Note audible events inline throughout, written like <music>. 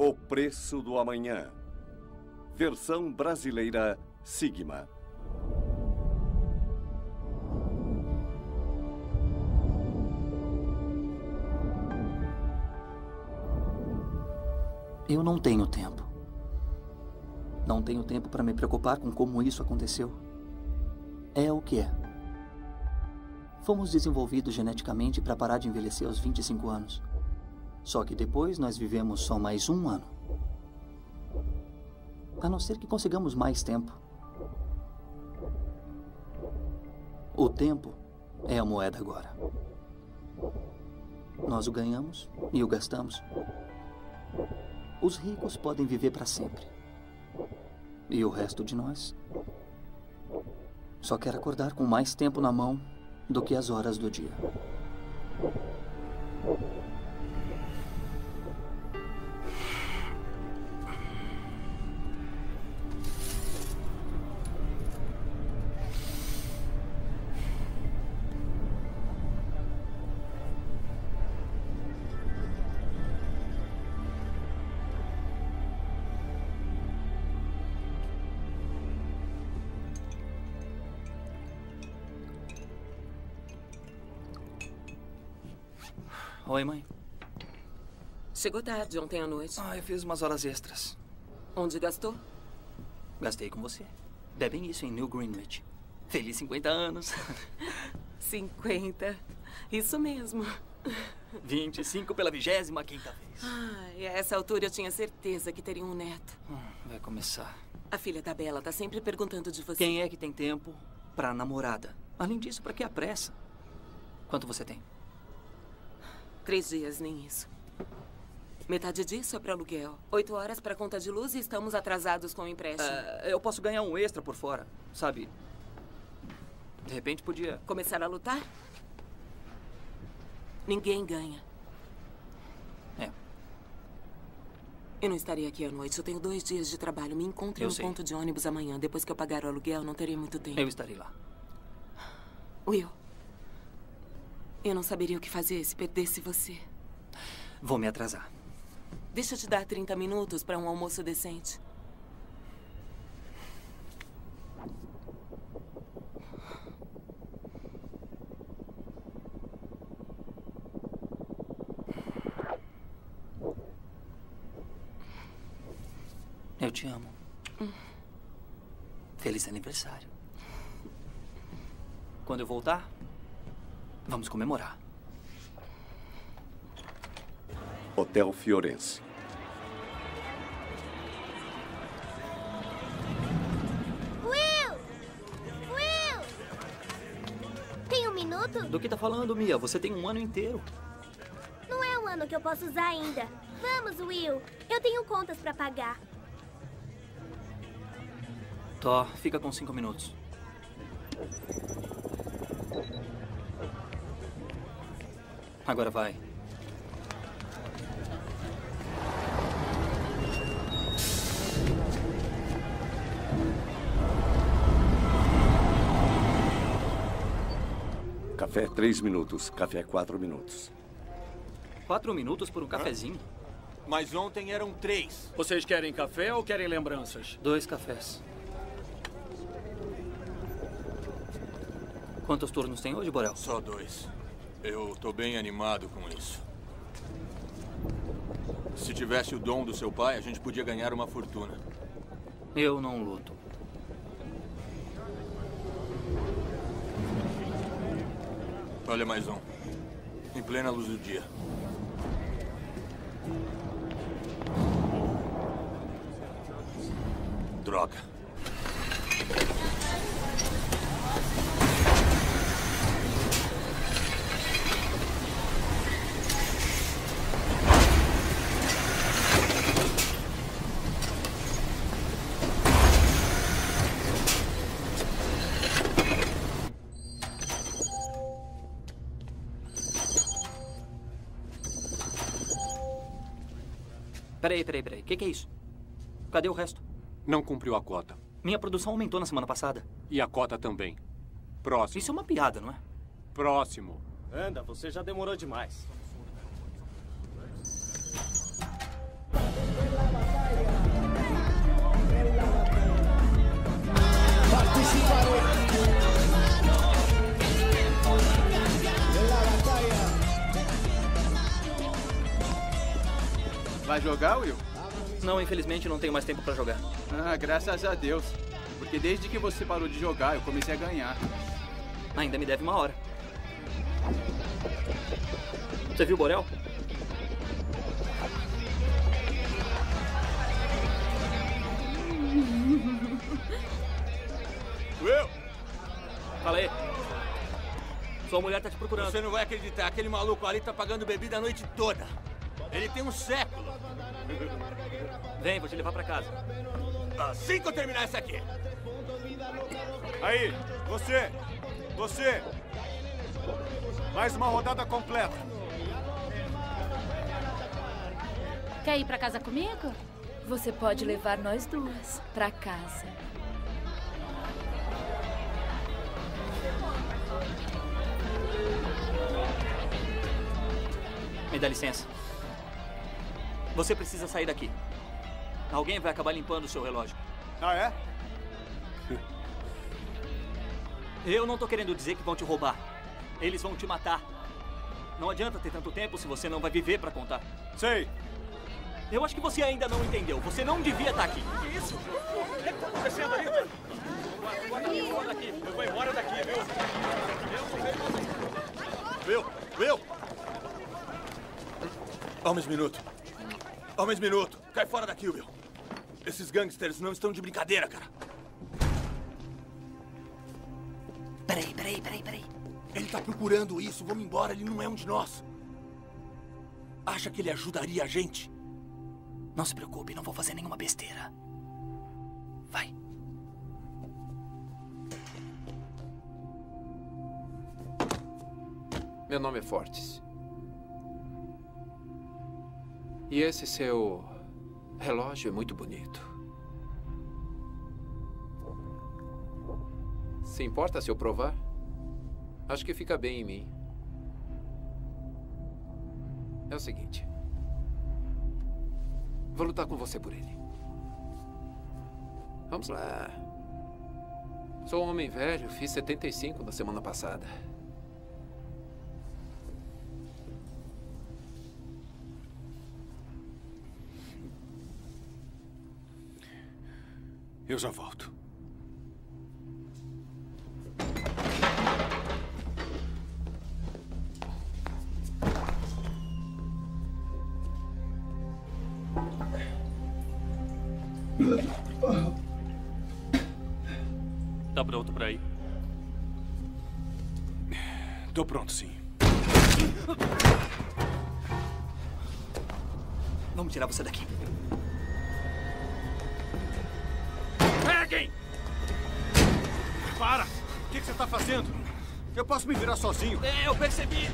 O Preço do Amanhã. Versão brasileira Sigma. Eu não tenho tempo. Não tenho tempo para me preocupar com como isso aconteceu. É o que é. Fomos desenvolvidos geneticamente para parar de envelhecer aos 25 anos. Só que depois nós vivemos só mais um ano. A não ser que consigamos mais tempo. O tempo é a moeda agora. Nós o ganhamos e o gastamos. Os ricos podem viver para sempre. E o resto de nós só quer acordar com mais tempo na mão do que as horas do dia. Chegou tarde ontem à noite. Ah, eu fiz umas horas extras. Onde gastou? Gastei com você. Bebem isso em New Greenwich. Feliz 50 anos. <laughs> 50. Isso mesmo. 25 pela vigésima quinta vez. Ai, a essa altura eu tinha certeza que teria um neto. Hum, vai começar. A filha da Bela tá sempre perguntando de você. Quem é que tem tempo pra namorada? Além disso, pra que a pressa? Quanto você tem? Três dias, nem isso. Metade disso é para aluguel. Oito horas para conta de luz e estamos atrasados com o empréstimo. Uh, eu posso ganhar um extra por fora, sabe? De repente podia... Começar a lutar? Ninguém ganha. É. Eu não estaria aqui à noite. Eu tenho dois dias de trabalho. Me encontre eu no sei. ponto de ônibus amanhã. Depois que eu pagar o aluguel, não terei muito tempo. Eu estarei lá. Will, eu não saberia o que fazer se perdesse você. Vou me atrasar. Deixa eu te dar 30 minutos para um almoço decente. Eu te amo. Feliz aniversário. Quando eu voltar, vamos comemorar. Hotel Fiorense. Do que tá falando, Mia? Você tem um ano inteiro. Não é um ano que eu posso usar ainda. Vamos, Will. Eu tenho contas pra pagar. Tó, fica com cinco minutos. Agora vai. Café três minutos, café quatro minutos. Quatro minutos por um cafezinho. Mas ontem eram três. Vocês querem café ou querem lembranças? Dois cafés. Quantos turnos tem hoje, Borel? Só dois. Eu tô bem animado com isso. Se tivesse o dom do seu pai, a gente podia ganhar uma fortuna. Eu não luto. Olha mais um. Em plena luz do dia. Droga. Peraí, peraí, peraí. O que, que é isso? Cadê o resto? Não cumpriu a cota. Minha produção aumentou na semana passada. E a cota também. Próximo. Isso é uma piada, não é? Próximo. Anda, você já demorou demais. Mais jogar, Will? Não, infelizmente não tenho mais tempo pra jogar. Ah, graças a Deus. Porque desde que você parou de jogar, eu comecei a ganhar. Ainda me deve uma hora. Você viu o Borel? <laughs> Will! Fala aí. Sua mulher tá te procurando. Você não vai acreditar. Aquele maluco ali tá pagando bebida a noite toda. Ele tem um século. Vem, vou te levar pra casa. Assim que eu terminar essa aqui. Aí, você! Você! Mais uma rodada completa. Quer ir pra casa comigo? Você pode levar nós duas pra casa. Me dá licença. Você precisa sair daqui. Alguém vai acabar limpando o seu relógio. Ah, é? <laughs> Eu não tô querendo dizer que vão te roubar. Eles vão te matar. Não adianta ter tanto tempo se você não vai viver pra contar. Sei. Eu acho que você ainda não entendeu. Você não devia estar aqui. Que isso? O que está acontecendo daqui. Eu vou embora daqui, viu? Will! Will! Homens, minuto. Homens, minuto. Cai fora daqui, Will. Esses gangsters não estão de brincadeira, cara. Peraí, peraí, peraí, peraí. Ele tá procurando isso. Vamos embora. Ele não é um de nós. Acha que ele ajudaria a gente? Não se preocupe, não vou fazer nenhuma besteira. Vai. Meu nome é Fortes. E esse seu relógio é muito bonito. Se importa se eu provar? Acho que fica bem em mim. É o seguinte. Vou lutar com você por ele. Vamos lá. Sou um homem velho, fiz 75 na semana passada. Eu já volto. Tá pronto pra ir? Tô pronto, sim. Vamos tirar você daqui. Peguem! Para! O que, que você tá fazendo? Eu posso me virar sozinho. É, eu percebi.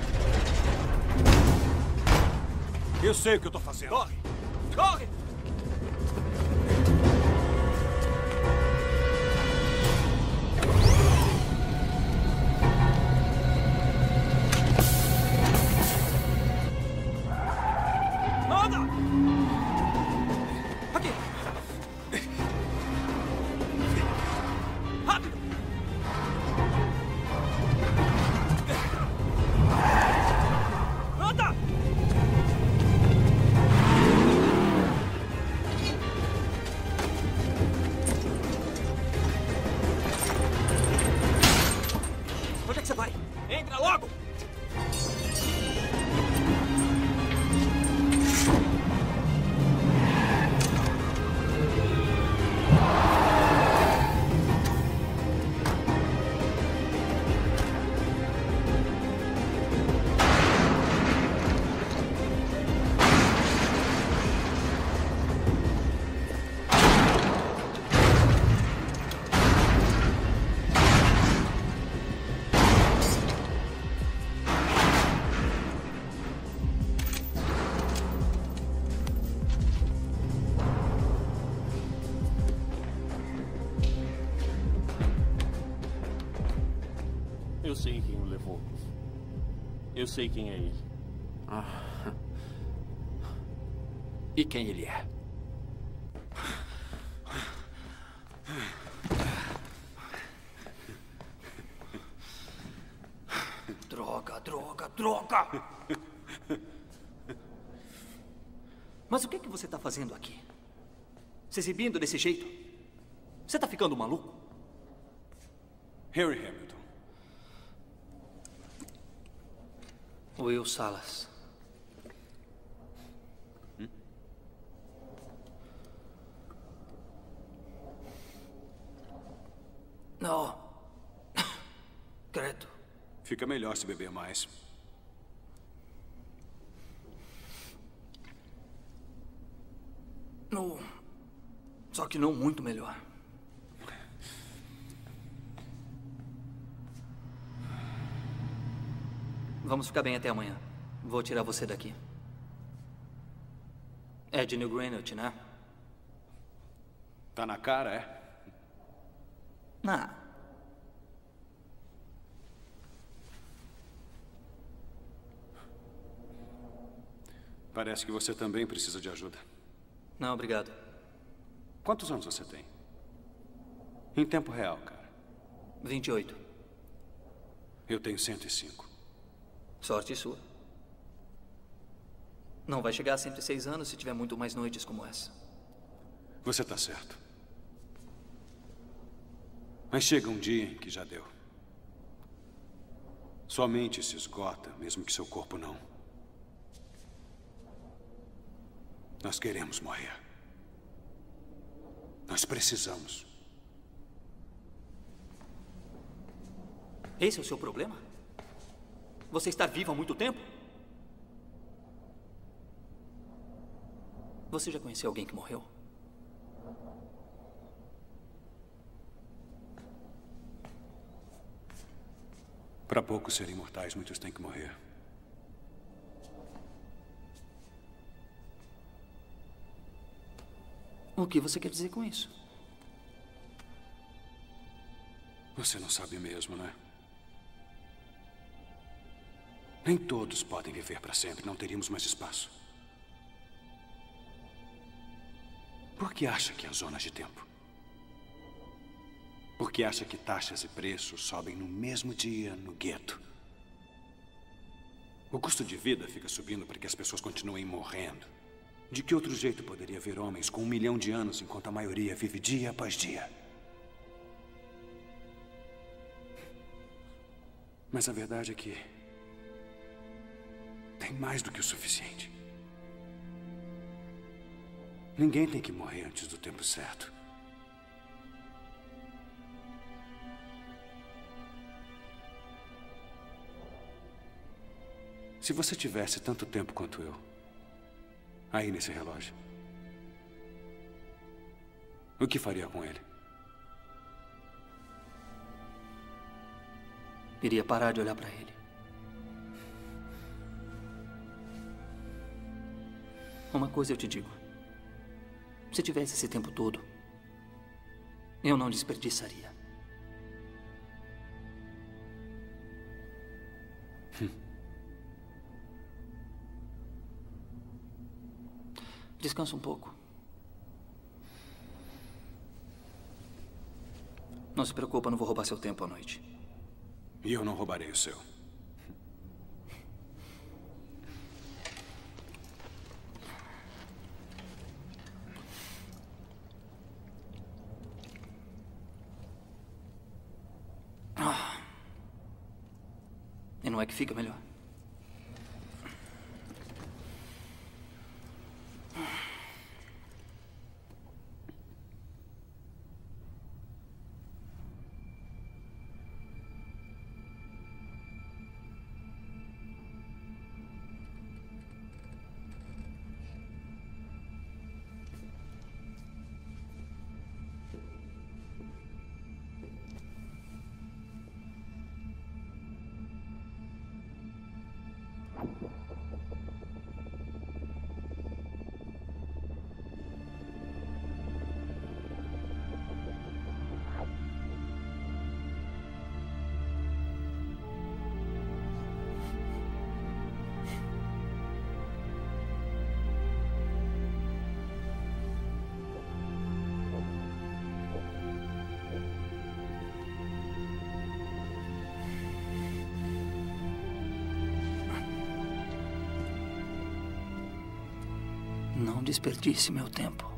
Eu sei o que eu tô fazendo. Corre! Corre! Eu sei quem é ele. Ah. E quem ele é? Droga, droga, droga! Mas o que, é que você está fazendo aqui? Se exibindo desse jeito? Você está ficando maluco? Harry Hamilton. Will Salas. Hum? Não. <coughs> Credo. Fica melhor se beber mais. Não. Só que não muito melhor. Vamos ficar bem até amanhã. Vou tirar você daqui. É de New Greenwich, né? Tá na cara, é? Não. Parece que você também precisa de ajuda. Não, obrigado. Quantos anos você tem? Em tempo real, cara. 28. Eu tenho 105. Sorte sua. Não vai chegar a 106 anos se tiver muito mais noites como essa. Você está certo. Mas chega um dia em que já deu. Sua mente se esgota, mesmo que seu corpo não. Nós queremos morrer. Nós precisamos. Esse é o seu problema? Você está vivo há muito tempo? Você já conheceu alguém que morreu? Para poucos serem imortais, muitos têm que morrer. O que você quer dizer com isso? Você não sabe mesmo, né? Nem todos podem viver para sempre. Não teríamos mais espaço. Por que acha que há zonas de tempo? Por que acha que taxas e preços sobem no mesmo dia no gueto? O custo de vida fica subindo para que as pessoas continuem morrendo. De que outro jeito poderia haver homens com um milhão de anos enquanto a maioria vive dia após dia? Mas a verdade é que tem mais do que o suficiente. Ninguém tem que morrer antes do tempo certo. Se você tivesse tanto tempo quanto eu, aí nesse relógio, o que faria com ele? Iria parar de olhar para ele. Uma coisa eu te digo. Se tivesse esse tempo todo, eu não desperdiçaria. Descansa um pouco. Não se preocupa, não vou roubar seu tempo à noite. E eu não roubarei o seu. Ah. E não é que fica melhor? Desperdice meu tempo.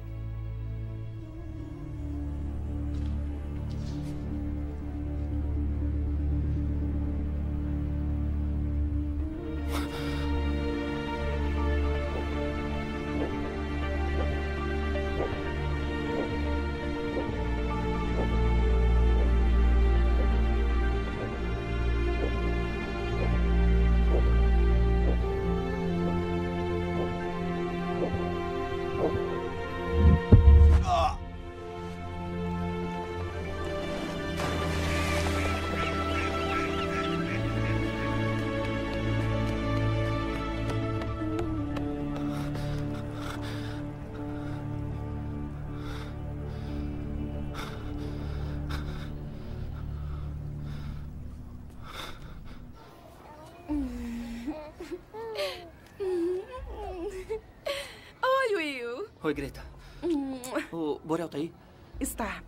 Está.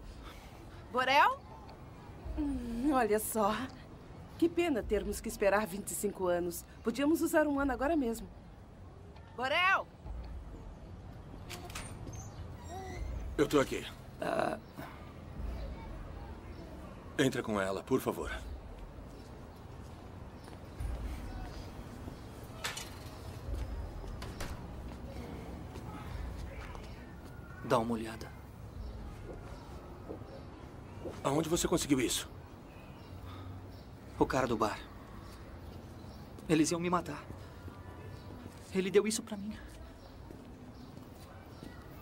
Borel? Hum, olha só. Que pena termos que esperar 25 anos. Podíamos usar um ano agora mesmo. Borel! Eu tô aqui. Ah, Entra com ela, por favor. dá uma olhada. Aonde você conseguiu isso? O cara do bar. Eles iam me matar. Ele deu isso pra mim.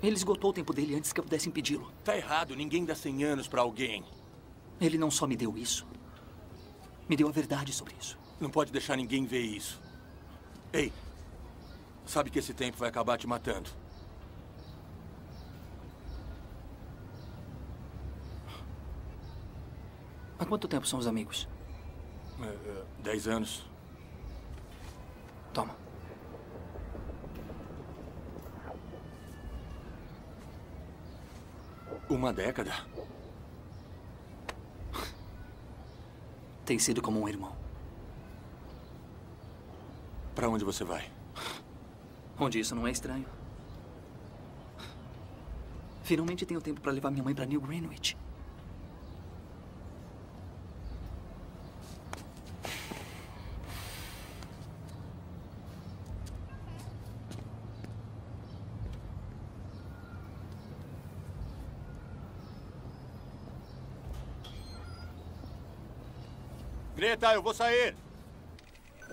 Ele esgotou o tempo dele antes que eu pudesse impedi-lo. Tá errado, ninguém dá 100 anos pra alguém. Ele não só me deu isso, me deu a verdade sobre isso. Não pode deixar ninguém ver isso. Ei, sabe que esse tempo vai acabar te matando. Há quanto tempo são os amigos? É, é, dez anos. Toma. Uma década? Tem sido como um irmão. Pra onde você vai? Onde isso não é estranho. Finalmente tenho tempo para levar minha mãe para New Greenwich. Greta, eu vou sair.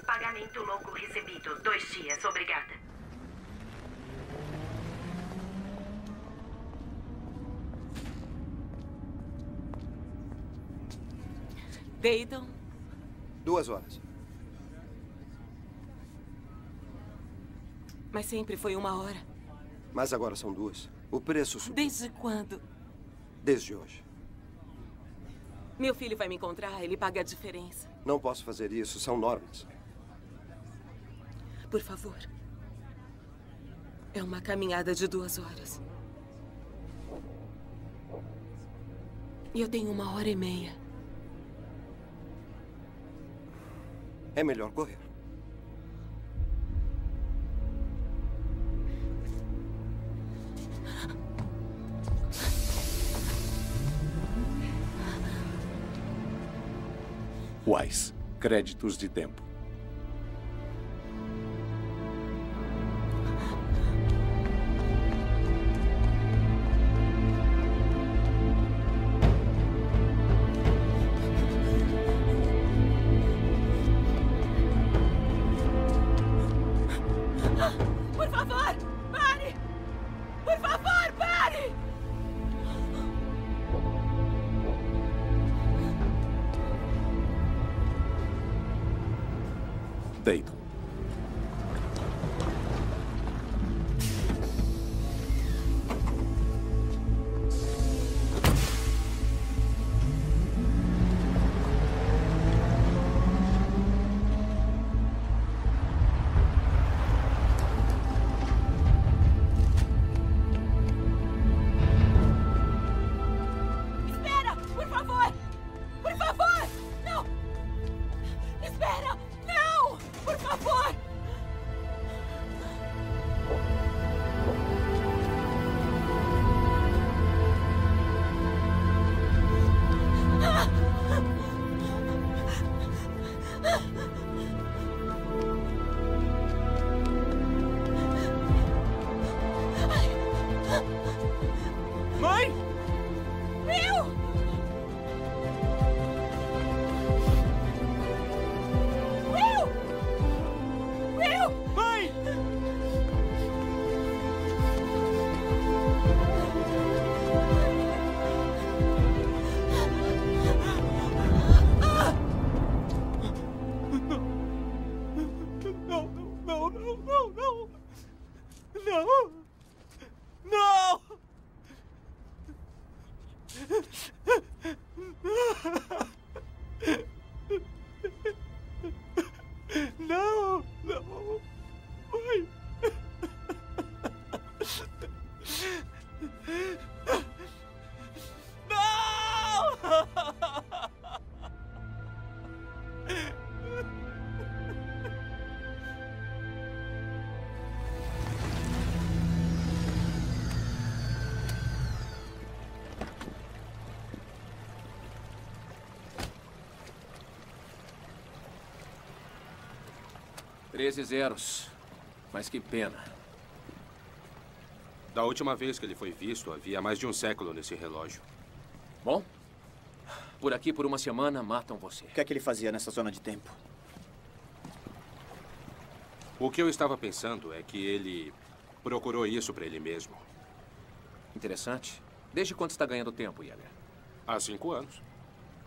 Pagamento louco recebido. Dois dias, obrigada. Dayton, Duas horas. mas sempre foi uma hora. Mas agora são duas. O preço subiu Desde quando? desde hoje. Meu filho vai me encontrar, ele paga a diferença. Não posso fazer isso, são normas. Por favor. É uma caminhada de duas horas. E eu tenho uma hora e meia. É melhor correr. Wise. Créditos de tempo. 13 zeros. Mas que pena. Da última vez que ele foi visto, havia mais de um século nesse relógio. Bom, por aqui por uma semana matam você. O que é que ele fazia nessa zona de tempo? O que eu estava pensando é que ele procurou isso para ele mesmo. Interessante. Desde quando está ganhando tempo, Yeller? Há cinco anos.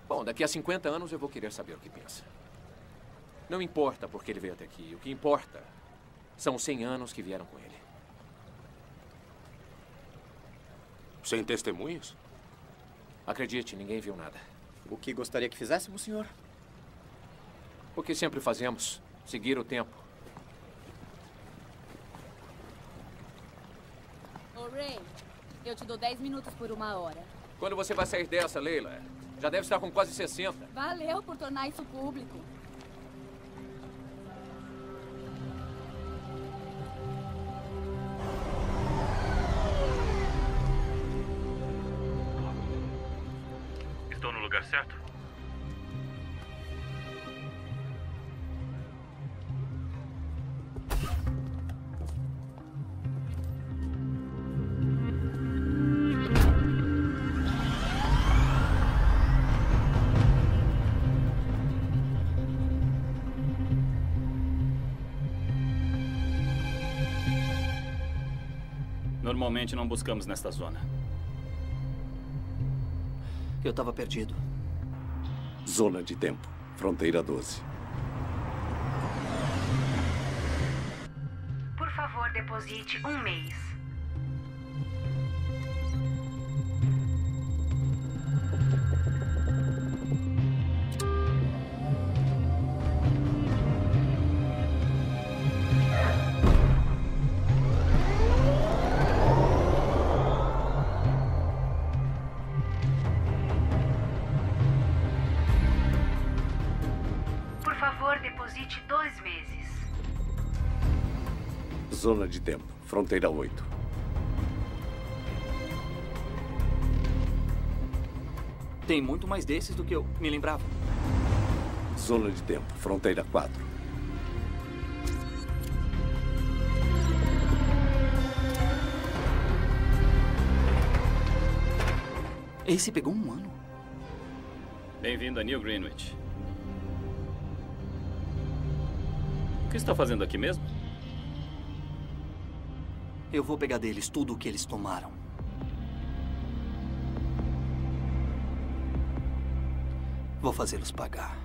Bom, daqui a 50 anos eu vou querer saber o que pensa. Não importa porque ele veio até aqui. O que importa são os 100 anos que vieram com ele. Sem testemunhas? Acredite, ninguém viu nada. O que gostaria que fizéssemos, senhor? O que sempre fazemos? Seguir o tempo. Ô, Ray, eu te dou 10 minutos por uma hora. Quando você vai sair dessa, Leila? Já deve estar com quase 60. Valeu por tornar isso público. Normalmente não buscamos nesta zona. Eu estava perdido. Zona de tempo. Fronteira 12. Por favor, deposite um mês. Fronteira 8. Tem muito mais desses do que eu me lembrava. Zona de tempo. Fronteira 4. Esse pegou um ano. Bem-vindo a New Greenwich. O que está fazendo aqui mesmo? Eu vou pegar deles tudo o que eles tomaram. Vou fazê-los pagar.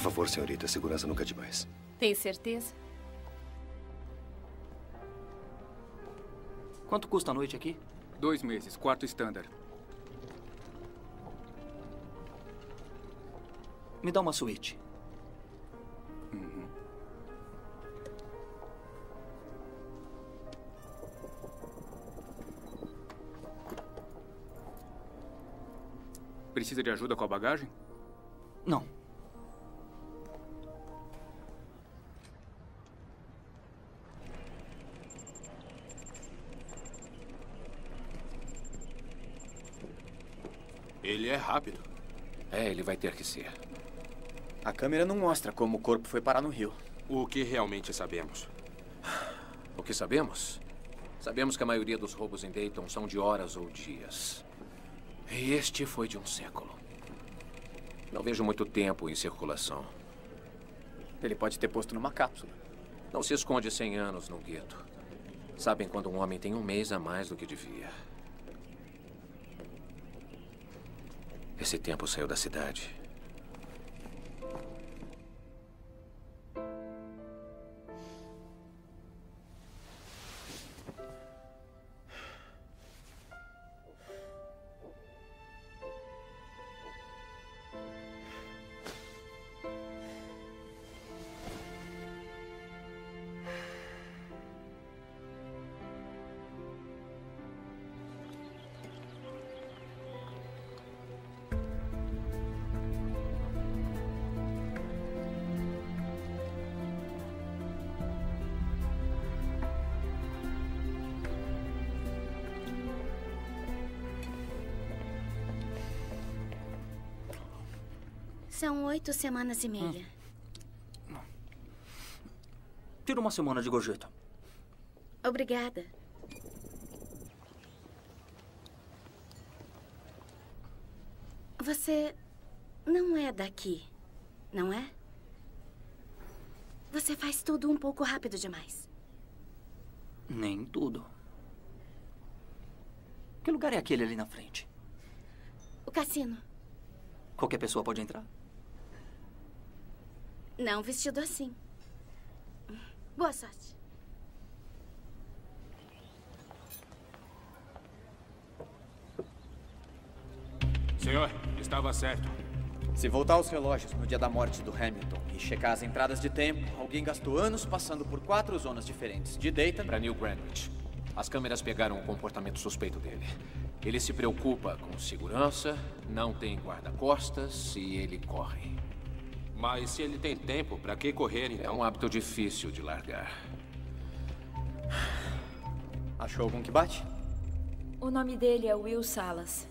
Por favor, senhorita, segurança nunca é demais. Tem certeza? Quanto custa a noite aqui? Dois meses, quarto standard. Me dá uma suíte. Precisa de ajuda com a bagagem? Não. Rápido. É, ele vai ter que ser. A câmera não mostra como o corpo foi parar no rio. O que realmente sabemos? O que sabemos? Sabemos que a maioria dos roubos em Dayton são de horas ou dias. E este foi de um século. Não vejo muito tempo em circulação. Ele pode ter posto numa cápsula. Não se esconde 100 anos no gueto. Sabem quando um homem tem um mês a mais do que devia. Esse tempo saiu da cidade. São oito semanas e meia. Tira uma semana de gorjeta. Obrigada. Você não é daqui, não é? Você faz tudo um pouco rápido demais. Nem tudo. Que lugar é aquele ali na frente? O cassino. Qualquer pessoa pode entrar? Não vestido assim. Boa sorte. Senhor, estava certo. Se voltar aos relógios no dia da morte do Hamilton e checar as entradas de tempo, alguém gastou anos passando por quatro zonas diferentes, de Dayton para New Greenwich. As câmeras pegaram o comportamento suspeito dele. Ele se preocupa com segurança, não tem guarda-costas e ele corre. Mas se ele tem tempo, para que correr então? É um hábito difícil de largar. Achou algum que bate? O nome dele é Will Salas.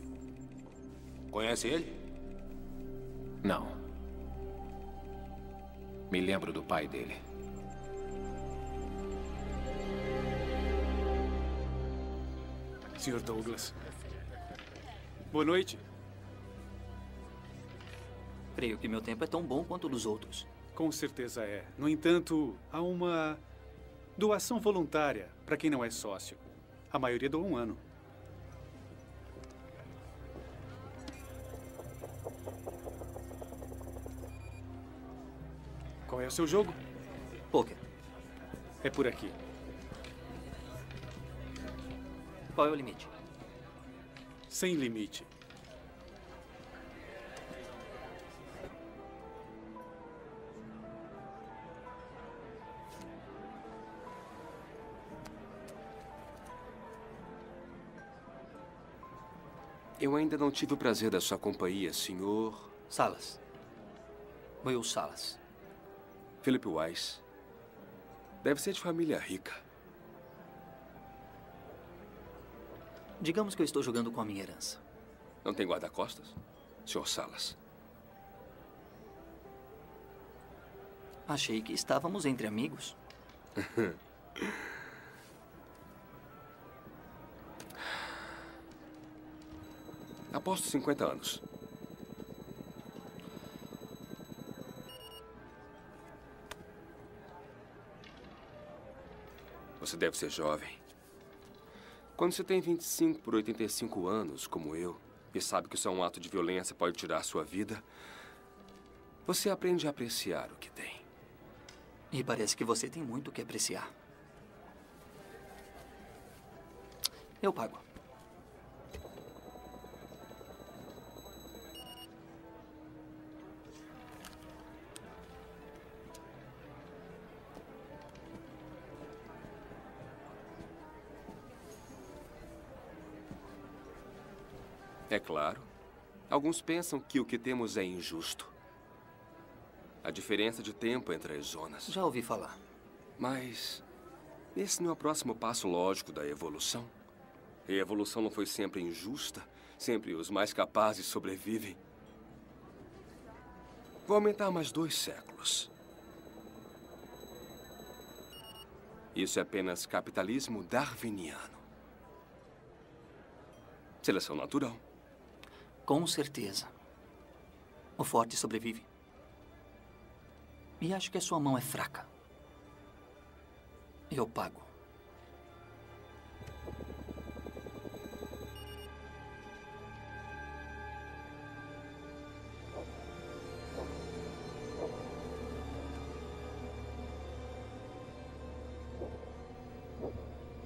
Conhece ele? Não. Me lembro do pai dele. Sr. Douglas. Boa noite. Creio que meu tempo é tão bom quanto o dos outros. Com certeza é. No entanto, há uma doação voluntária para quem não é sócio. A maioria doa um ano. Qual é o seu jogo? Poker. É por aqui. Qual é o limite? Sem limite. Eu ainda não tive o prazer da sua companhia, senhor. Salas. Will Salas. Philip Weiss. Deve ser de família rica. Digamos que eu estou jogando com a minha herança. Não tem guarda-costas? Senhor Salas. Achei que estávamos entre amigos. <laughs> Aposto 50 anos. Você deve ser jovem. Quando você tem 25 por 85 anos, como eu, e sabe que isso é um ato de violência pode tirar sua vida, Você aprende a apreciar o que tem. E parece que você tem muito o que apreciar. Eu pago. É claro. Alguns pensam que o que temos é injusto. A diferença de tempo entre as zonas. Já ouvi falar. Mas esse não é o próximo passo lógico da evolução? E a evolução não foi sempre injusta? Sempre os mais capazes sobrevivem? Vou aumentar mais dois séculos. Isso é apenas capitalismo darwiniano. Seleção natural. Com certeza. O forte sobrevive. E acho que a sua mão é fraca. Eu pago.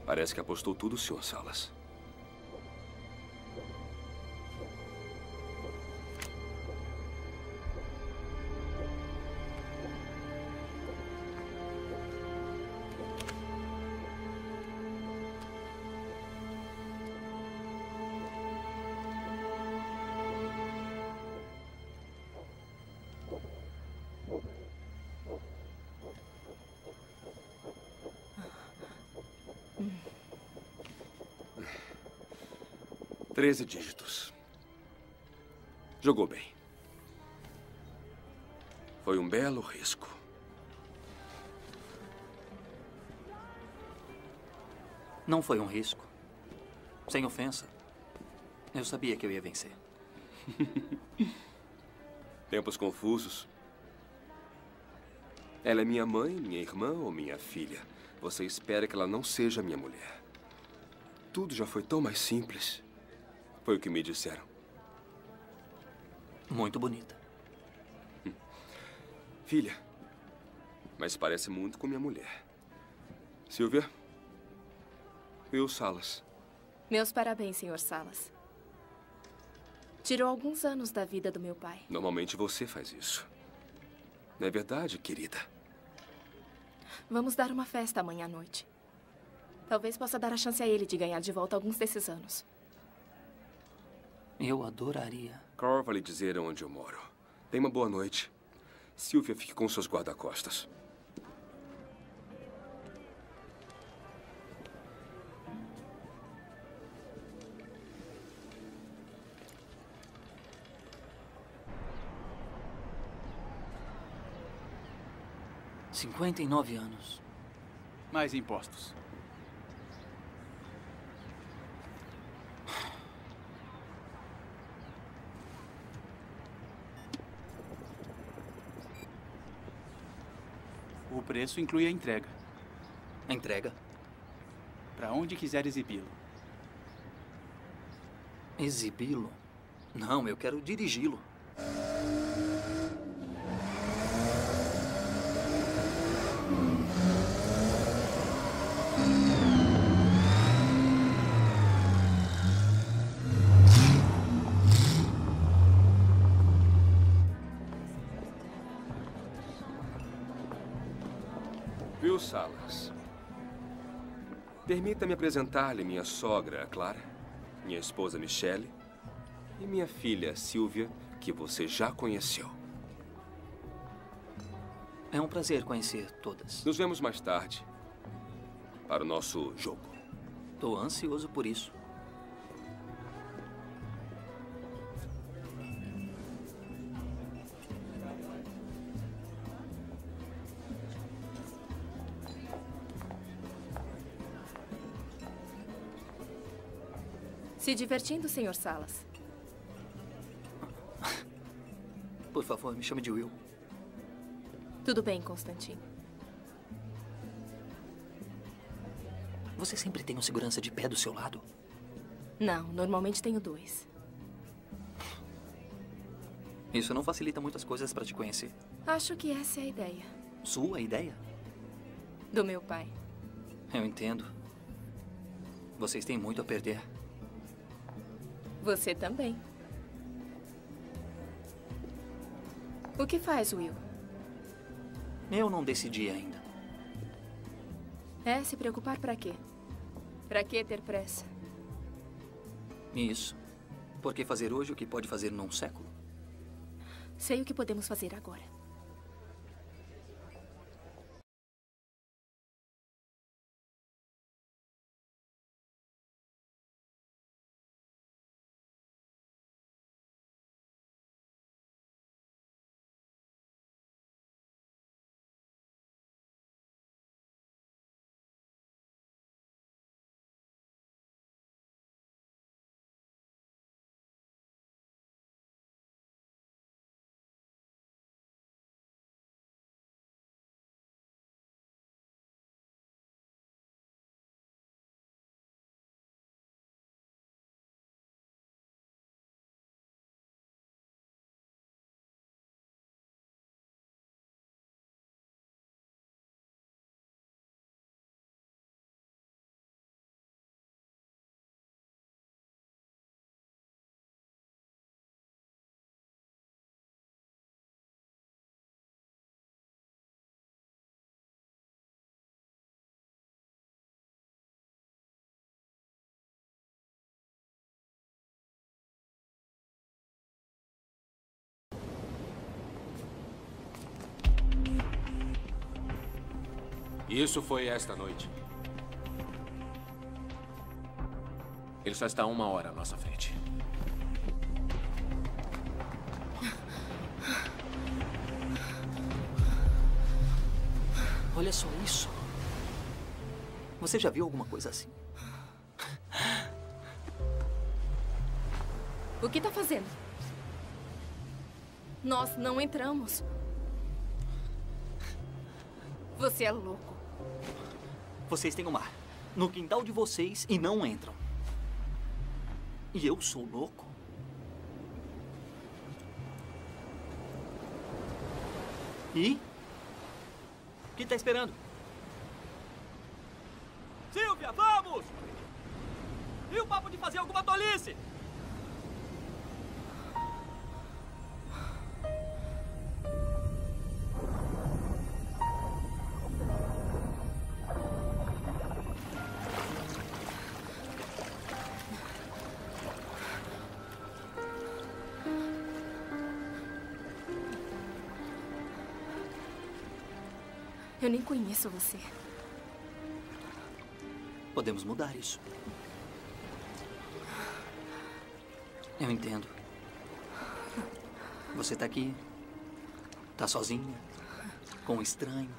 Parece que apostou tudo, Sr. Salas. Treze dígitos. Jogou bem. Foi um belo risco. Não foi um risco. Sem ofensa. Eu sabia que eu ia vencer. <laughs> Tempos confusos. Ela é minha mãe, minha irmã ou minha filha? Você espera que ela não seja minha mulher. Tudo já foi tão mais simples. Foi o que me disseram. Muito bonita. <laughs> Filha. Mas parece muito com minha mulher. Silvia? Will Salas. Meus parabéns, Sr. Salas. Tirou alguns anos da vida do meu pai. Normalmente você faz isso. Não é verdade, querida? Vamos dar uma festa amanhã à noite. Talvez possa dar a chance a ele de ganhar de volta alguns desses anos. Eu adoraria. Carl vai lhe dizer onde eu moro. Tenha uma boa noite. Silvia, fique com seus guarda-costas. Cinquenta e nove anos. Mais impostos. Preço inclui a entrega. A entrega? Para onde quiser exibi-lo. Exibi-lo? Não, eu quero dirigi-lo. Permita-me apresentar-lhe minha sogra, Clara, minha esposa, Michelle, e minha filha, Silvia, que você já conheceu. É um prazer conhecer todas. Nos vemos mais tarde para o nosso jogo. Estou ansioso por isso. Se divertindo, Sr. Salas. Por favor, me chame de Will. Tudo bem, Constantino. Você sempre tem um segurança de pé do seu lado? Não, normalmente tenho dois. Isso não facilita muitas coisas para te conhecer. Acho que essa é a ideia. Sua ideia? Do meu pai. Eu entendo. Vocês têm muito a perder. Você também. O que faz, Will? Eu não decidi ainda. É, se preocupar pra quê? Pra que ter pressa? Isso. Por que fazer hoje o que pode fazer num século? Sei o que podemos fazer agora. Isso foi esta noite. Ele só está uma hora à nossa frente. Olha só isso. Você já viu alguma coisa assim? O que tá fazendo? Nós não entramos. Você é louco. Vocês têm o mar no quintal de vocês e não entram. E eu sou louco? E? O que tá esperando? Silvia, vamos! E o papo de fazer alguma tolice? Eu nem conheço você. Podemos mudar isso. Eu entendo. Você tá aqui. Tá sozinha. Com um estranho.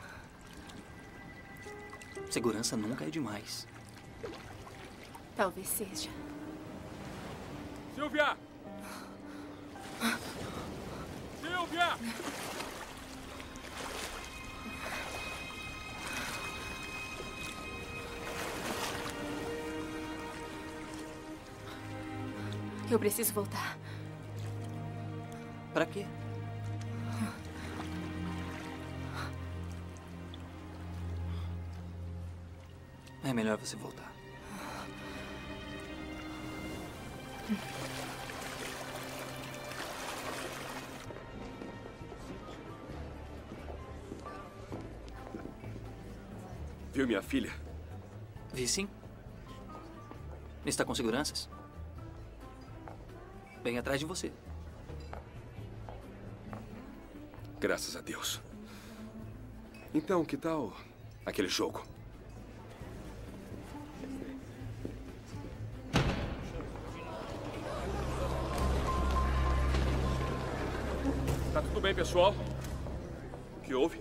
Segurança nunca é demais. Talvez seja. Silvia! Silvia! Eu preciso voltar. Pra quê? É melhor você voltar. Viu minha filha? Vi sim. Está com seguranças? Bem atrás de você. Graças a Deus. Então, que tal aquele jogo? Tá tudo bem, pessoal? O que houve?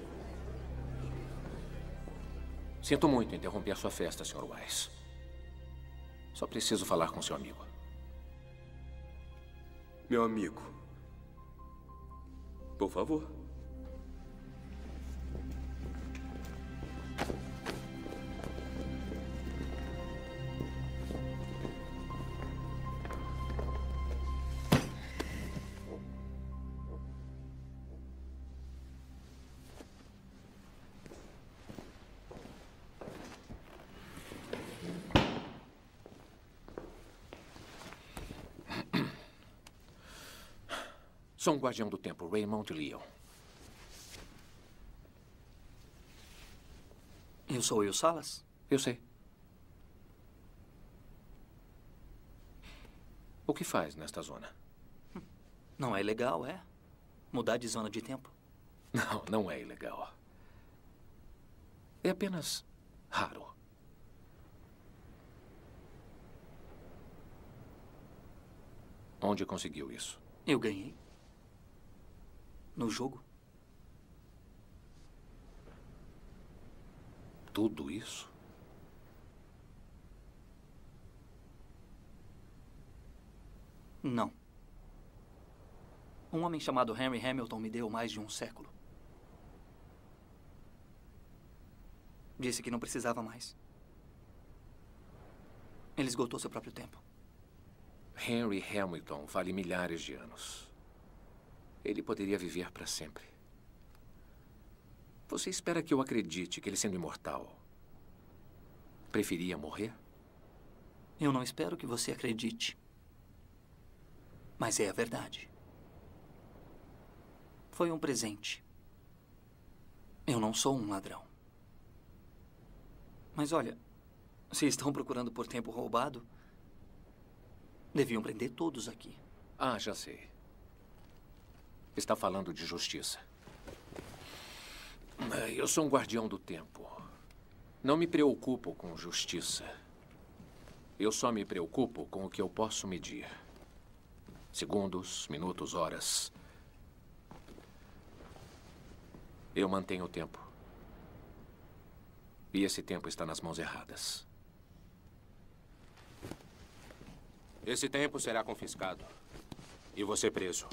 Sinto muito interromper a sua festa, Sr. Wise. Só preciso falar com seu amigo. Meu amigo. Por favor. Sou um guardião do tempo, Raymond Leon. Eu sou Will Salas? Eu sei. O que faz nesta zona? Não é legal, é? Mudar de zona de tempo? Não, não é ilegal. É apenas raro. Onde conseguiu isso? Eu ganhei. No jogo. Tudo isso? Não. Um homem chamado Henry Hamilton me deu mais de um século. Disse que não precisava mais. Ele esgotou seu próprio tempo. Henry Hamilton vale milhares de anos. Ele poderia viver para sempre. Você espera que eu acredite que ele, sendo imortal, preferia morrer? Eu não espero que você acredite. Mas é a verdade. Foi um presente. Eu não sou um ladrão. Mas olha, se estão procurando por tempo roubado, deviam prender todos aqui. Ah, já sei. Está falando de justiça. Eu sou um guardião do tempo. Não me preocupo com justiça. Eu só me preocupo com o que eu posso medir. Segundos, minutos, horas. Eu mantenho o tempo. E esse tempo está nas mãos erradas. Esse tempo será confiscado. E você preso.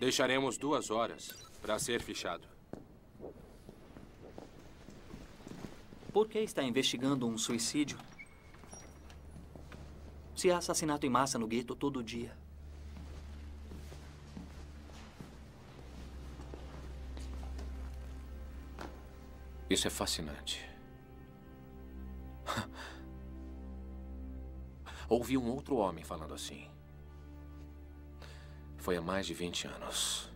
Deixaremos duas horas para ser fichado. Por que está investigando um suicídio? Se há assassinato em massa no gueto todo dia. Isso é fascinante. <laughs> Ouvi um outro homem falando assim. Foi há mais de 20 anos.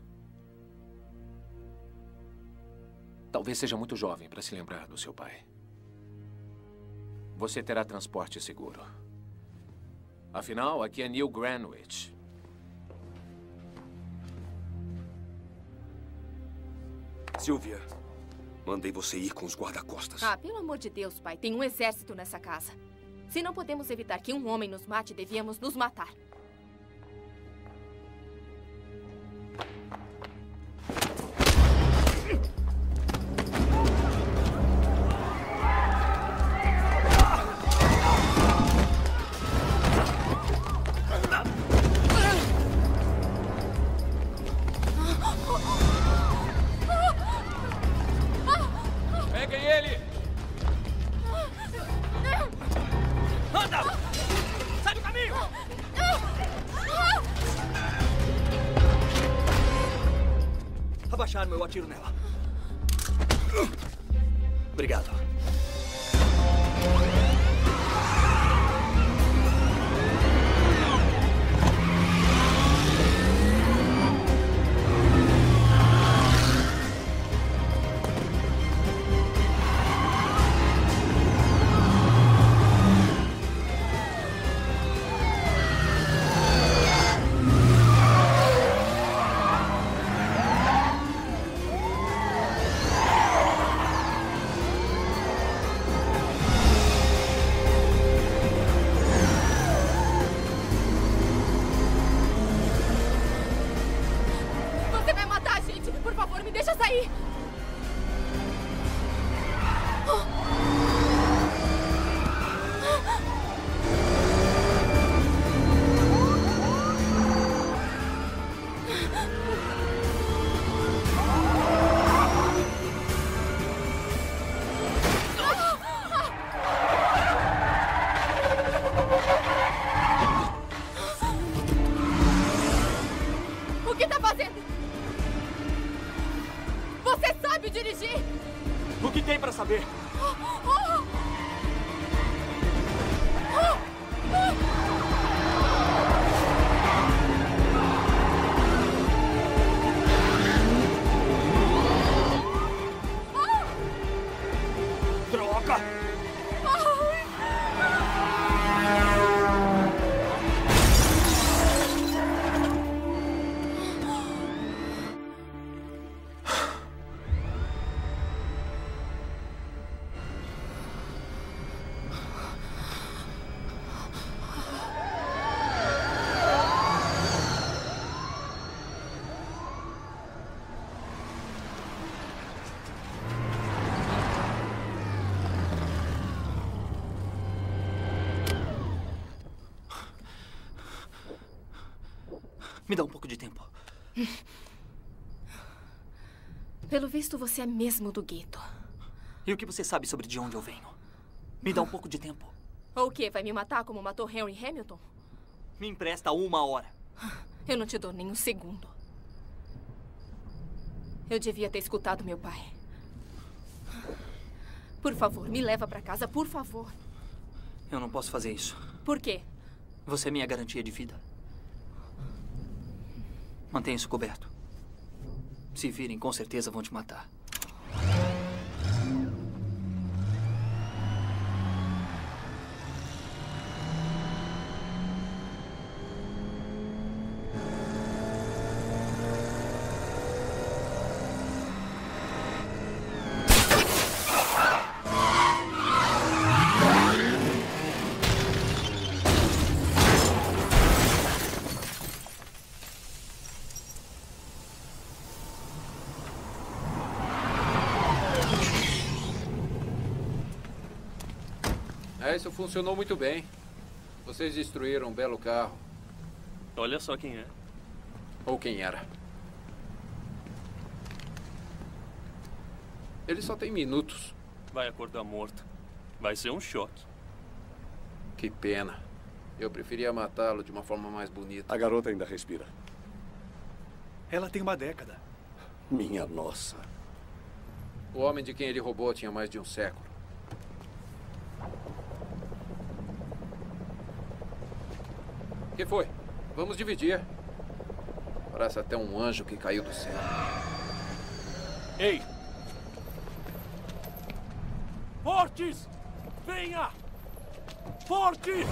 Talvez seja muito jovem para se lembrar do seu pai. Você terá transporte seguro. Afinal, aqui é New Greenwich. Silvia, mandei você ir com os guarda-costas. Ah, pelo amor de Deus, pai. Tem um exército nessa casa. Se não podemos evitar que um homem nos mate, devíamos nos matar. Eu atiro nela. Pelo visto, você é mesmo do gueto. E o que você sabe sobre de onde eu venho? Me dá um pouco de tempo. Ou o quê? Vai me matar como matou Henry Hamilton? Me empresta uma hora. Eu não te dou nem um segundo. Eu devia ter escutado meu pai. Por favor, me leva pra casa, por favor. Eu não posso fazer isso. Por quê? Você é minha garantia de vida. Mantenha isso coberto. Se virem, com certeza vão te matar. É, isso funcionou muito bem. Vocês destruíram um belo carro. Olha só quem é. Ou quem era. Ele só tem minutos. Vai acordar morto. Vai ser um choque. Que pena. Eu preferia matá-lo de uma forma mais bonita. A garota ainda respira. Ela tem uma década. Minha nossa. O homem de quem ele roubou tinha mais de um século. Que foi? Vamos dividir. Parece até um anjo que caiu do céu. Ei! Fortes! Venha! Fortes!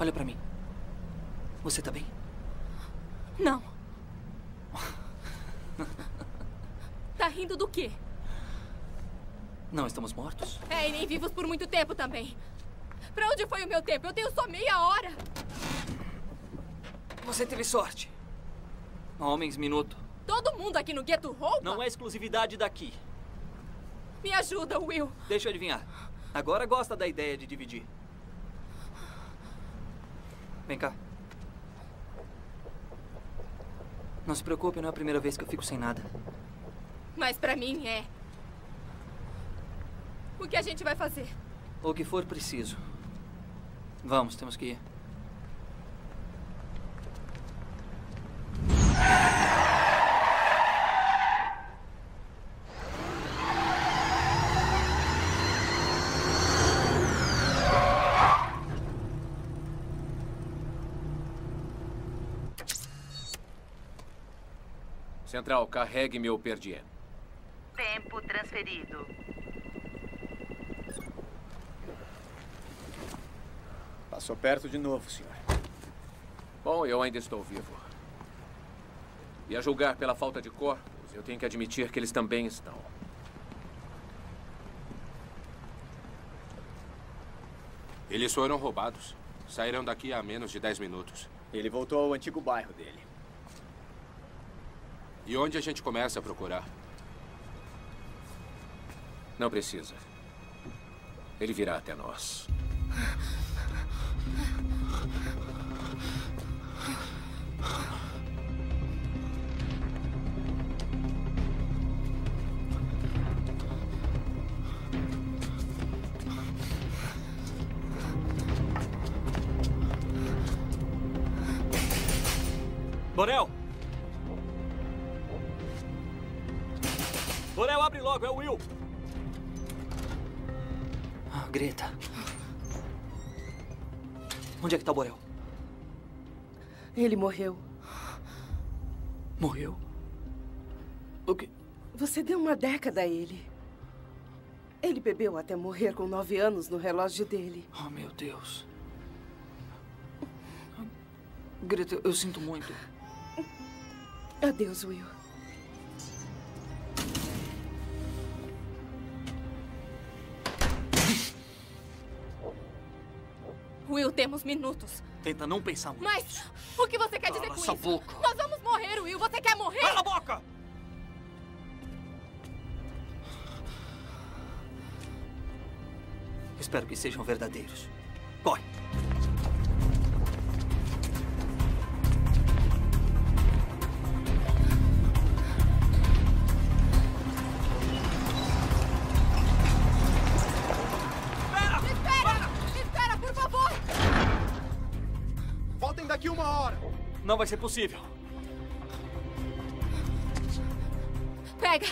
Olha pra mim. Você tá bem? Não. Tá rindo do quê? Não estamos mortos? É, e nem vivos por muito tempo também. Pra onde foi o meu tempo? Eu tenho só meia hora. Você teve sorte. Homens, minuto. Todo mundo aqui no gueto rouba? Não é exclusividade daqui. Me ajuda, Will. Deixa eu adivinhar. Agora gosta da ideia de dividir. Vem cá. Não se preocupe, não é a primeira vez que eu fico sem nada. Mas pra mim é. O que a gente vai fazer? O que for preciso. Vamos, temos que ir. Central, carregue meu per diem. Tempo transferido. Passou perto de novo, senhor. Bom, eu ainda estou vivo. E a julgar pela falta de corpos, eu tenho que admitir que eles também estão. Eles foram roubados. Saíram daqui há menos de 10 minutos. Ele voltou ao antigo bairro dele. E onde a gente começa a procurar? Não precisa. Ele virá até nós. Borel! Borel, abre logo, é o Will! Ah, Greta. Onde é que tá o Borel? Ele morreu. Morreu? O que? Você deu uma década a ele. Ele bebeu até morrer com nove anos no relógio dele. Oh, meu Deus. Greta, eu sinto muito. Adeus, Will. Will, temos minutos. Tenta não pensar muito. Mas o que você quer dizer Cala com sua isso? boca. Nós vamos morrer, Will. Você quer morrer? Cala a boca! Espero que sejam verdadeiros. Corre. Vai ser possível. Pega!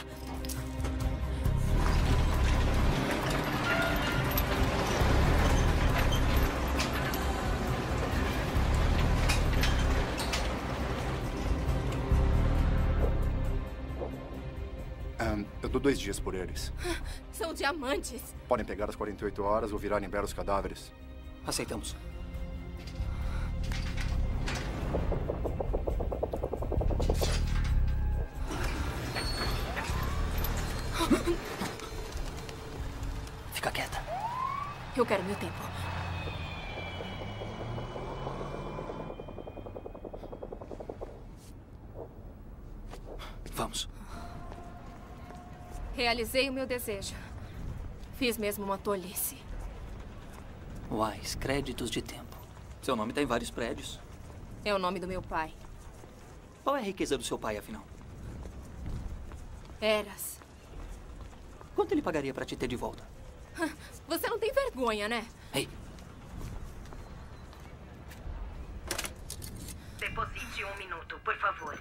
Eu dou dois dias por eles. São diamantes. Podem pegar as 48 horas ou virarem belos cadáveres. Aceitamos. Quero meu tempo. Vamos. Realizei o meu desejo. Fiz mesmo uma tolice. Wise, créditos de tempo. Seu nome está em vários prédios. É o nome do meu pai. Qual é a riqueza do seu pai, afinal? Eras. Quanto ele pagaria para te ter de volta? Você não tem vergonha, né? Ei, Deposite um minuto, por favor.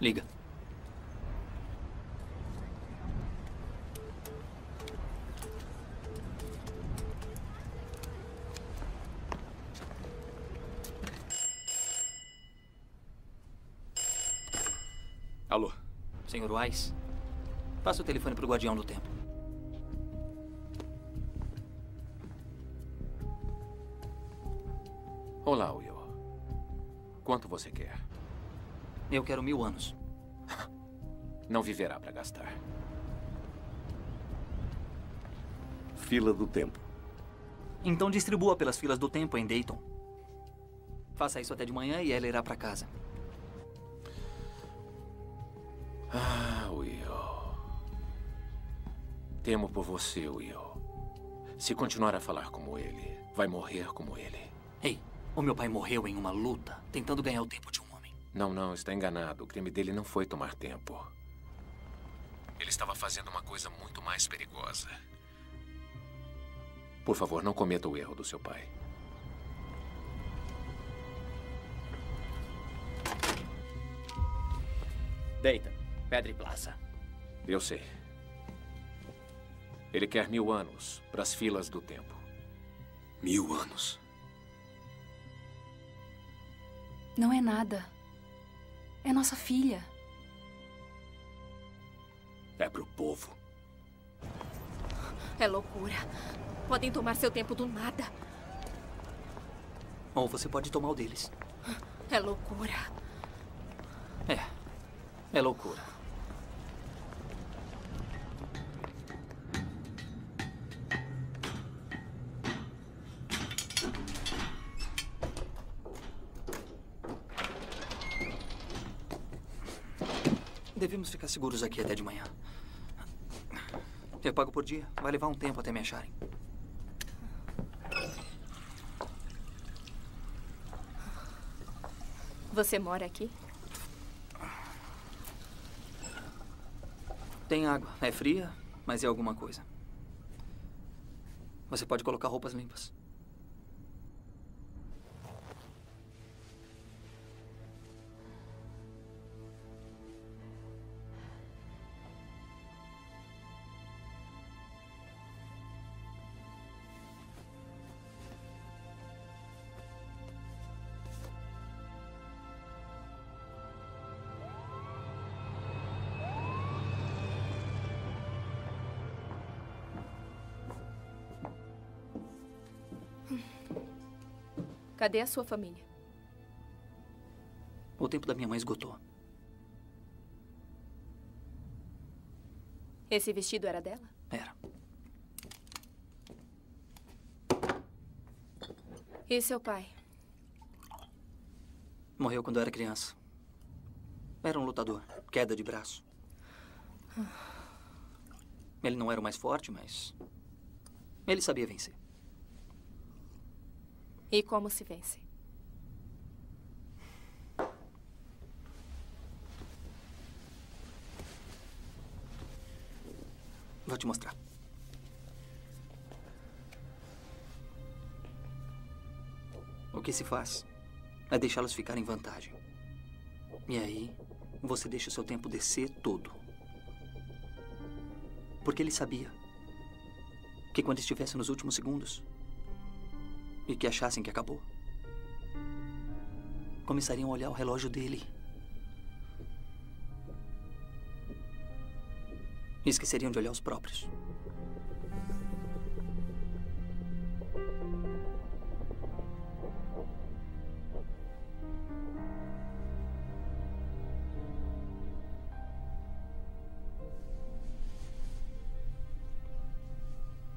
liga. Alô? Senhor Wise, passa o telefone para o Guardião do Tempo. Olá, Will. Quanto você quer? Eu quero mil anos. <laughs> Não viverá para gastar. Fila do tempo. Então distribua pelas filas do tempo em Dayton. Faça isso até de manhã e ela irá para casa. Ah, Will. Temo por você, Will. Se continuar a falar como ele, vai morrer como ele. Ei, o meu pai morreu em uma luta, tentando ganhar o tempo de um homem. Não, não, está enganado. O crime dele não foi tomar tempo. Ele estava fazendo uma coisa muito mais perigosa. Por favor, não cometa o erro do seu pai. Deita. Pedra e Plaza. Eu sei. Ele quer mil anos para as filas do tempo. Mil anos? Não é nada. É nossa filha. É pro povo. É loucura. Podem tomar seu tempo do nada. Ou você pode tomar o deles. É loucura. É. É loucura. Devemos ficar seguros aqui até de manhã. Eu pago por dia. Vai levar um tempo até me acharem. Você mora aqui? Tem água. É fria, mas é alguma coisa. Você pode colocar roupas limpas. Cadê a sua família? O tempo da minha mãe esgotou. Esse vestido era dela? Era. E seu pai? Morreu quando era criança. Era um lutador. Queda de braço. Ele não era o mais forte, mas. Ele sabia vencer. E como se vence? Vou te mostrar. O que se faz é deixá-los ficar em vantagem. E aí, você deixa o seu tempo descer todo. Porque ele sabia que quando estivesse nos últimos segundos e que achassem que acabou, começariam a olhar o relógio dele. E esqueceriam de olhar os próprios.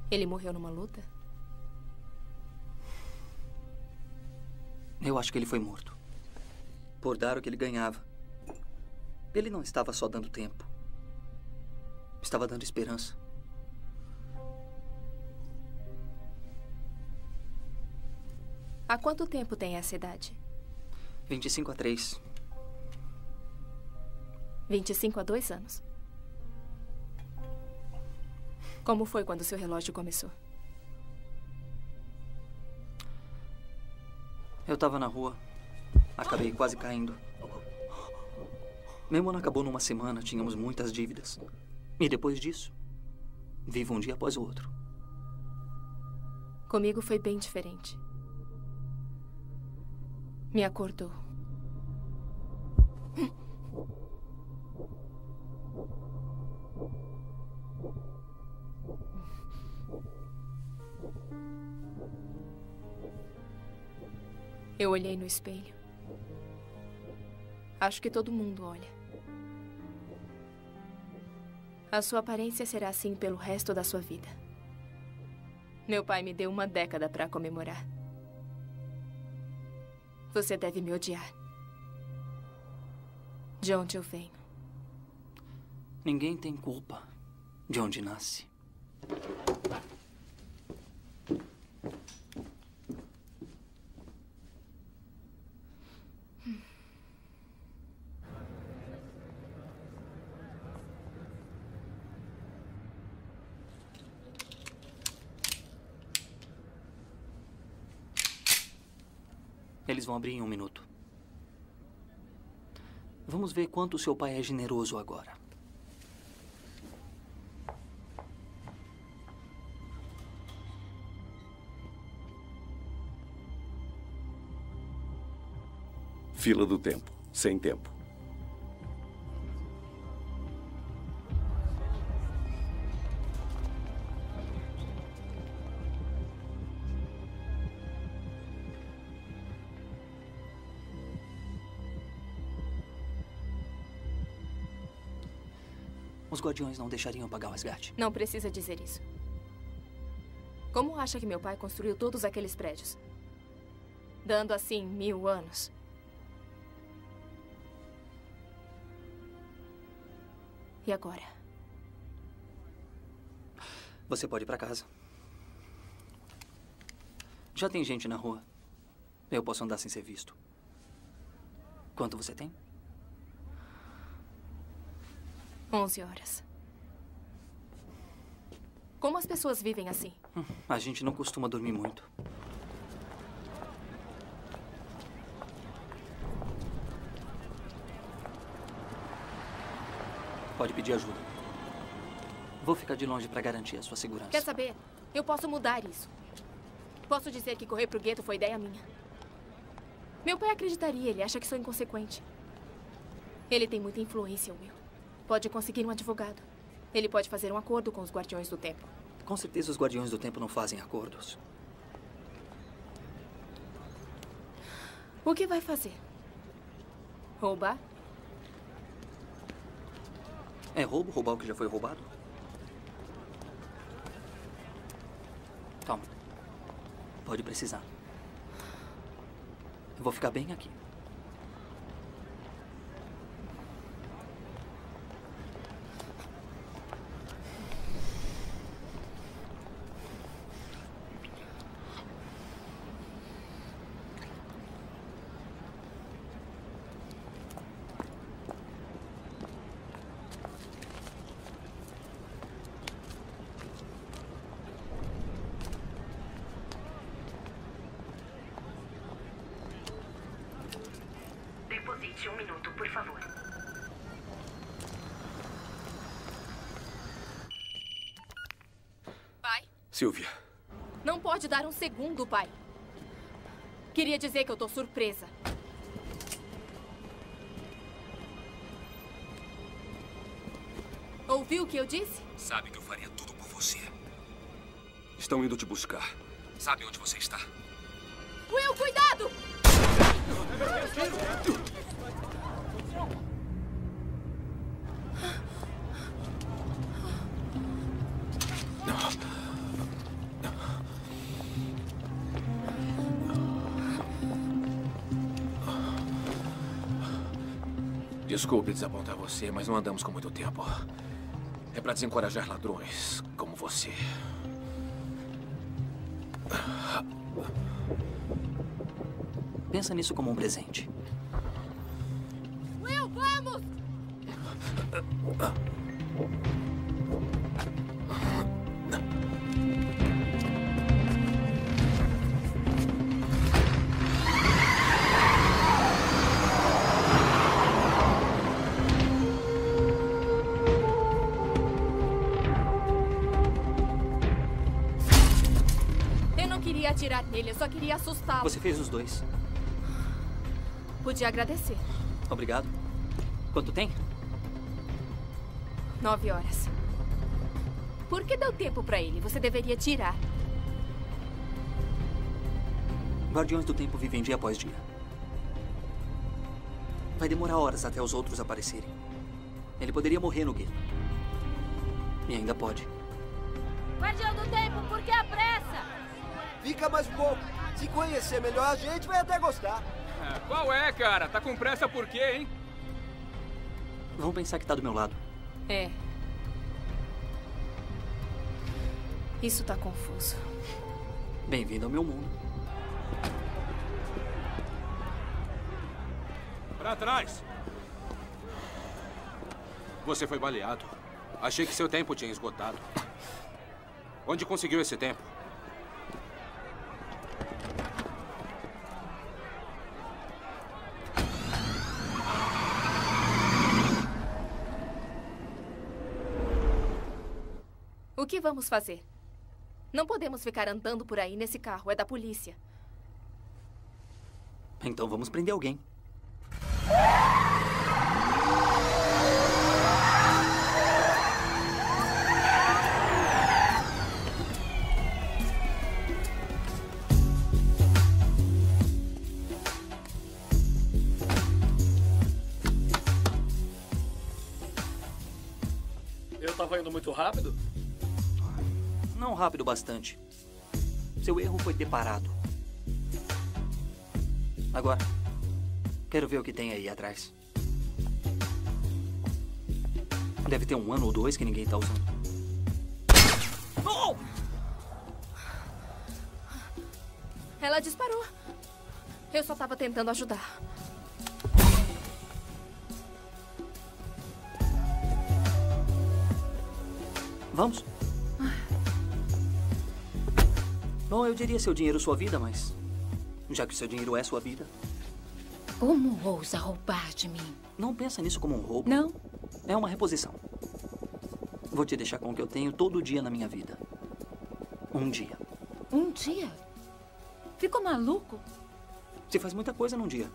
Ele morreu numa luta? Eu acho que ele foi morto. Por dar o que ele ganhava. Ele não estava só dando tempo. Estava dando esperança. Há quanto tempo tem essa idade? 25 a 3. 25 a 2 anos. Como foi quando seu relógio começou? Eu estava na rua. Acabei quase caindo. Meu ano acabou numa semana, tínhamos muitas dívidas. E depois disso, vivo um dia após o outro. Comigo foi bem diferente. Me acordou. Eu olhei no espelho. Acho que todo mundo olha. A sua aparência será assim pelo resto da sua vida. Meu pai me deu uma década para comemorar. Você deve me odiar. De onde eu venho? Ninguém tem culpa de onde nasce. Eles vão abrir em um minuto. Vamos ver quanto seu pai é generoso agora. Fila do tempo. Sem tempo. Guardiões não deixariam pagar o resgate. Não precisa dizer isso. Como acha que meu pai construiu todos aqueles prédios? Dando assim mil anos. E agora? Você pode ir para casa. Já tem gente na rua. Eu posso andar sem ser visto. Quanto você tem? 11 horas. Como as pessoas vivem assim? Hum, A gente não costuma dormir muito. Pode pedir ajuda. Vou ficar de longe para garantir a sua segurança. Quer saber? Eu posso mudar isso. Posso dizer que correr pro gueto foi ideia minha. Meu pai acreditaria, ele acha que sou inconsequente. Ele tem muita influência, Will. Pode conseguir um advogado. Ele pode fazer um acordo com os Guardiões do Tempo. Com certeza os Guardiões do Tempo não fazem acordos. O que vai fazer? Roubar? É roubo roubar o que já foi roubado? Calma. Pode precisar. Eu vou ficar bem aqui. Deposite um minuto, por favor. Pai, Silvia, não pode dar um segundo, pai. Queria dizer que eu tô surpresa. Ouviu o que eu disse? sabe que eu faria tudo por você. Estão indo te buscar. Sabe onde você está? Will, cuidado! Desculpe desapontar você, mas não andamos com muito tempo. É para desencorajar ladrões como você. Pensa nisso como um presente. Só queria assustá-lo. Você fez os dois. Podia agradecer. Obrigado. Quanto tem? Nove horas. Por que deu tempo pra ele? Você deveria tirar. Guardiões do Tempo vivem dia após dia. Vai demorar horas até os outros aparecerem. Ele poderia morrer no gueto. E ainda pode. Guardião do tempo, por que a pressa? Fica mais um pouco. Se conhecer melhor a gente, vai até gostar. Ah, qual é, cara? Tá com pressa por quê, hein? Vão pensar que tá do meu lado. É. Isso tá confuso. Bem-vindo ao meu mundo. Pra trás! Você foi baleado. Achei que seu tempo tinha esgotado. Onde conseguiu esse tempo? Vamos fazer? Não podemos ficar andando por aí nesse carro, é da polícia. Então vamos prender alguém. Eu tava indo muito rápido? Não rápido bastante. Seu erro foi ter parado. Agora, quero ver o que tem aí atrás. Deve ter um ano ou dois que ninguém tá usando. Oh! Ela disparou. Eu só tava tentando ajudar. Vamos? Bom, eu diria seu dinheiro sua vida, mas. Já que seu dinheiro é sua vida. Como ousa roubar de mim? Não pensa nisso como um roubo. Não. É uma reposição. Vou te deixar com o que eu tenho todo dia na minha vida. Um dia. Um dia? Ficou maluco? Se faz muita coisa num dia.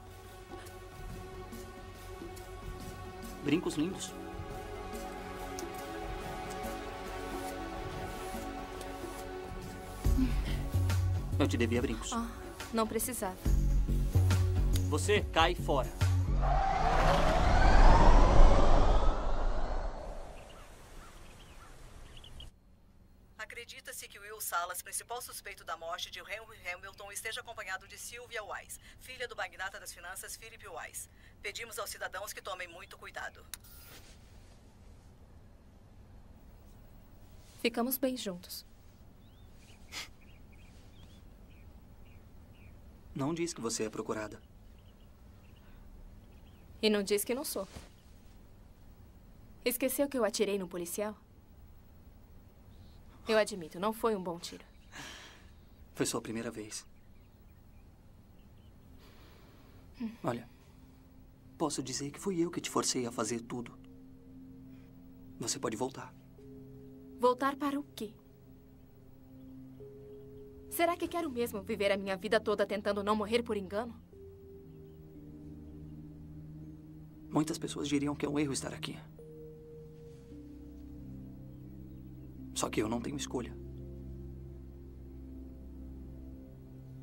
Brincos lindos. Eu te devia brincos. Ah, não precisava. Você cai fora. Acredita-se que Will Salas, principal suspeito da morte de Henry Hamilton, esteja acompanhado de Sylvia Wise, filha do magnata das finanças Philip Wise. Pedimos aos cidadãos que tomem muito cuidado. Ficamos bem juntos. Não diz que você é procurada. E não diz que não sou. Esqueceu que eu atirei no policial? Eu admito, não foi um bom tiro. Foi sua primeira vez. Olha, posso dizer que fui eu que te forcei a fazer tudo. Você pode voltar. Voltar para o quê? Será que quero mesmo viver a minha vida toda tentando não morrer por engano? Muitas pessoas diriam que é um erro estar aqui. Só que eu não tenho escolha.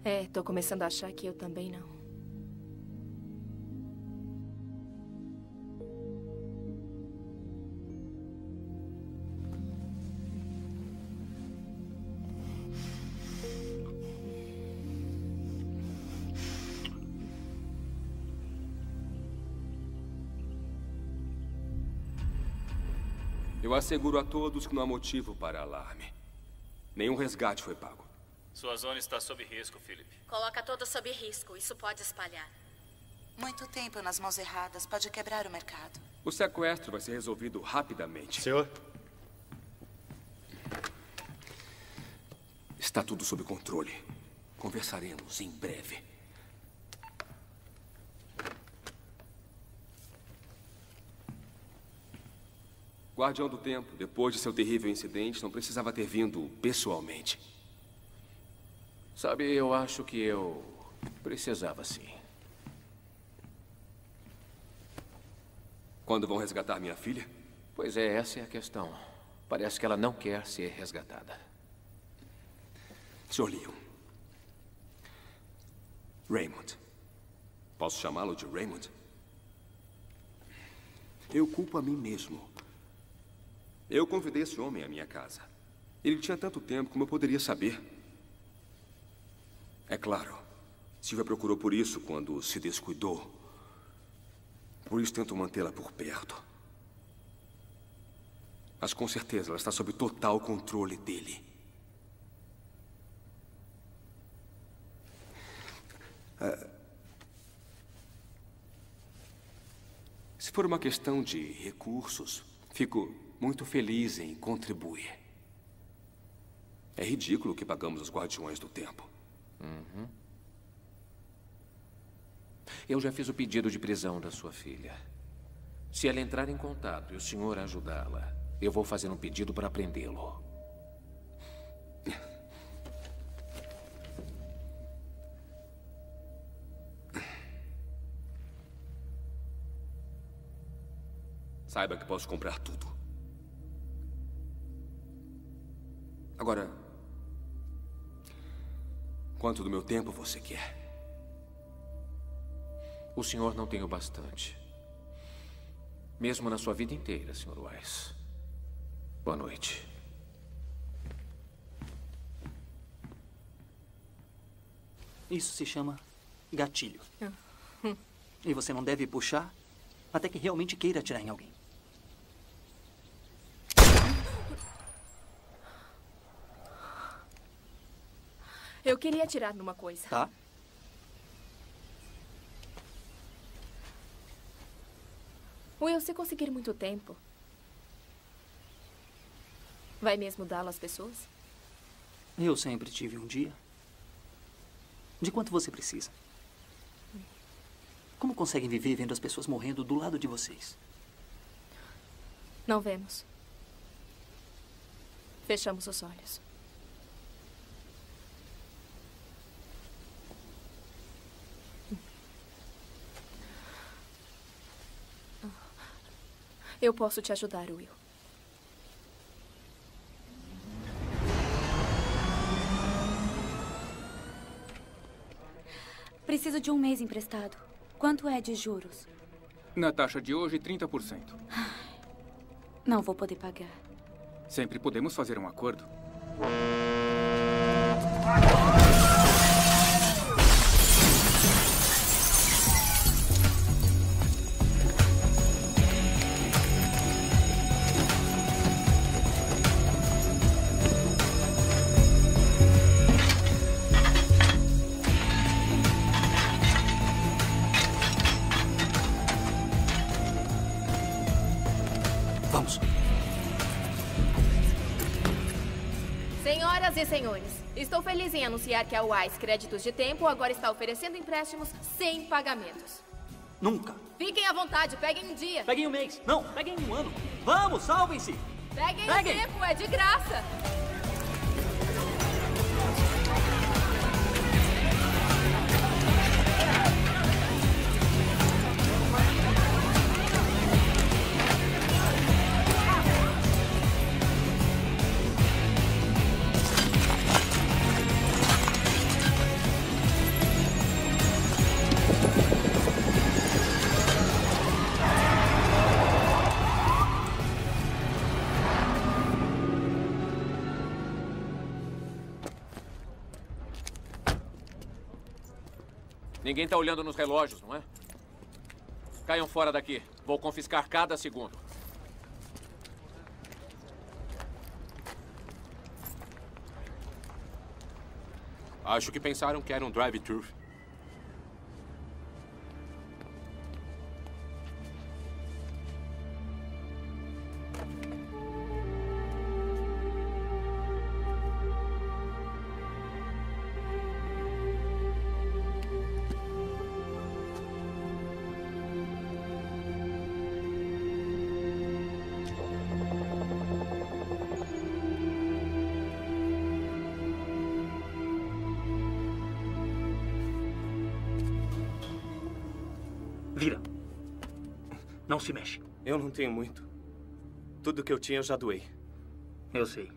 É, tô começando a achar que eu também não. Eu asseguro a todos que não há motivo para alarme. Nenhum resgate foi pago. Sua zona está sob risco, Philip. Coloca toda sob risco. Isso pode espalhar. Muito tempo nas mãos erradas pode quebrar o mercado. O sequestro vai ser resolvido rapidamente. Senhor? Está tudo sob controle. Conversaremos em breve. Guardião do Tempo, depois de seu terrível incidente, não precisava ter vindo pessoalmente. Sabe, eu acho que eu precisava sim. Quando vão resgatar minha filha? Pois é, essa é a questão. Parece que ela não quer ser resgatada. Sr. Leon. Raymond. Posso chamá-lo de Raymond? Eu culpo a mim mesmo. Eu convidei esse homem à minha casa. Ele tinha tanto tempo como eu poderia saber. É claro, Silvia procurou por isso quando se descuidou. Por isso tento mantê-la por perto. Mas com certeza ela está sob total controle dele. Ah, se for uma questão de recursos, fico muito feliz em contribuir. É ridículo que pagamos os guardiões do tempo. Uhum. Eu já fiz o pedido de prisão da sua filha. Se ela entrar em contato e o senhor ajudá-la, eu vou fazer um pedido para prendê-lo. Saiba que posso comprar tudo. Agora, quanto do meu tempo você quer? O senhor não tem o bastante. Mesmo na sua vida inteira, Sr. Wise. Boa noite. Isso se chama gatilho. E você não deve puxar até que realmente queira atirar em alguém. Queria atirar numa coisa. Tá? Will, se conseguir muito tempo, vai mesmo dá-lo às pessoas? Eu sempre tive um dia. De quanto você precisa? Como conseguem viver vendo as pessoas morrendo do lado de vocês? Não vemos. Fechamos os olhos. Eu posso te ajudar, Will. Preciso de um mês emprestado. Quanto é de juros? Na taxa de hoje, 30%. Não vou poder pagar. Sempre podemos fazer um acordo. Anunciar que a Wise Créditos de Tempo agora está oferecendo empréstimos sem pagamentos. Nunca. Fiquem à vontade, peguem um dia. Peguem um mês. Não, peguem um ano. Vamos, salvem-se. Peguem, Peguem. tempo, é de graça. Ninguém tá olhando nos relógios, não é? Caiam fora daqui. Vou confiscar cada segundo. Acho que pensaram que era um drive-thru. Não se mexe. Eu não tenho muito. Tudo que eu tinha eu já doei. Eu sei.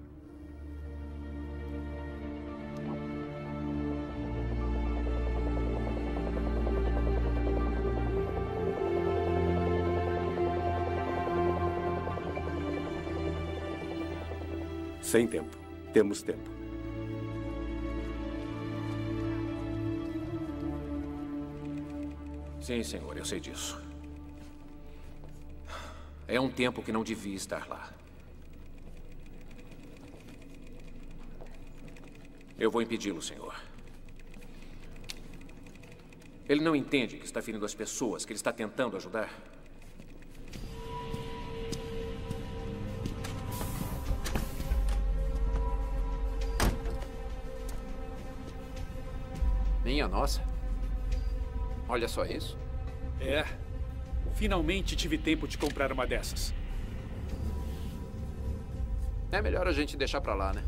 Sem tempo. Temos tempo. Sim, senhor, eu sei disso. É um tempo que não devia estar lá. Eu vou impedi-lo, senhor. Ele não entende que está ferindo as pessoas que ele está tentando ajudar. Minha nossa. Olha só isso. É. Finalmente tive tempo de comprar uma dessas. É melhor a gente deixar pra lá, né?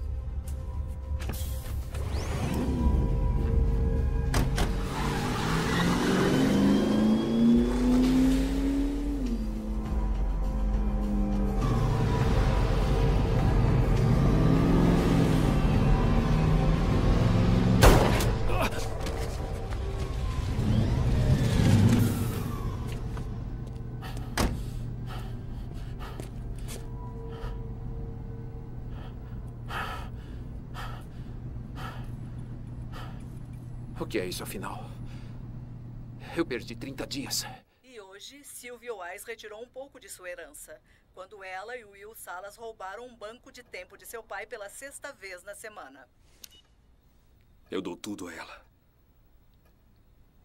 Que é isso, afinal? Eu perdi 30 dias. E hoje, Sylvia Wise retirou um pouco de sua herança, quando ela e Will Salas roubaram um banco de tempo de seu pai pela sexta vez na semana. Eu dou tudo a ela.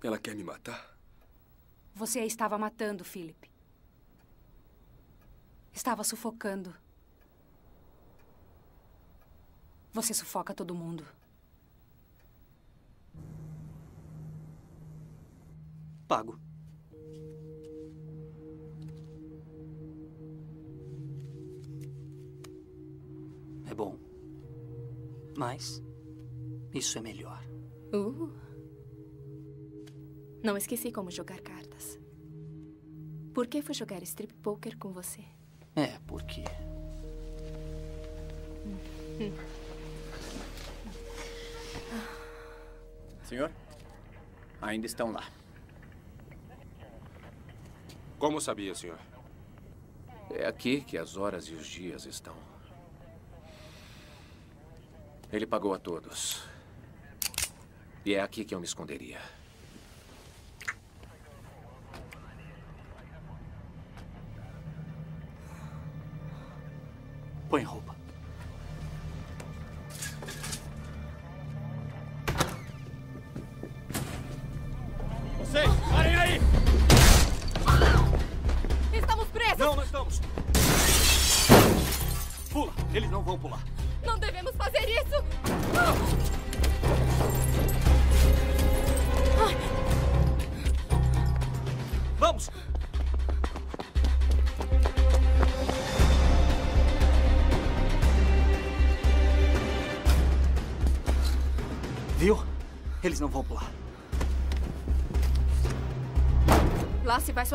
Ela quer me matar? Você a estava matando, Philip. Estava sufocando. Você sufoca todo mundo. Pago. É bom. Mas isso é melhor. Uh. Não esqueci como jogar cartas. Por que fui jogar strip poker com você? É, porque. Senhor? Ainda estão lá. Como sabia, senhor? É aqui que as horas e os dias estão. Ele pagou a todos. E é aqui que eu me esconderia.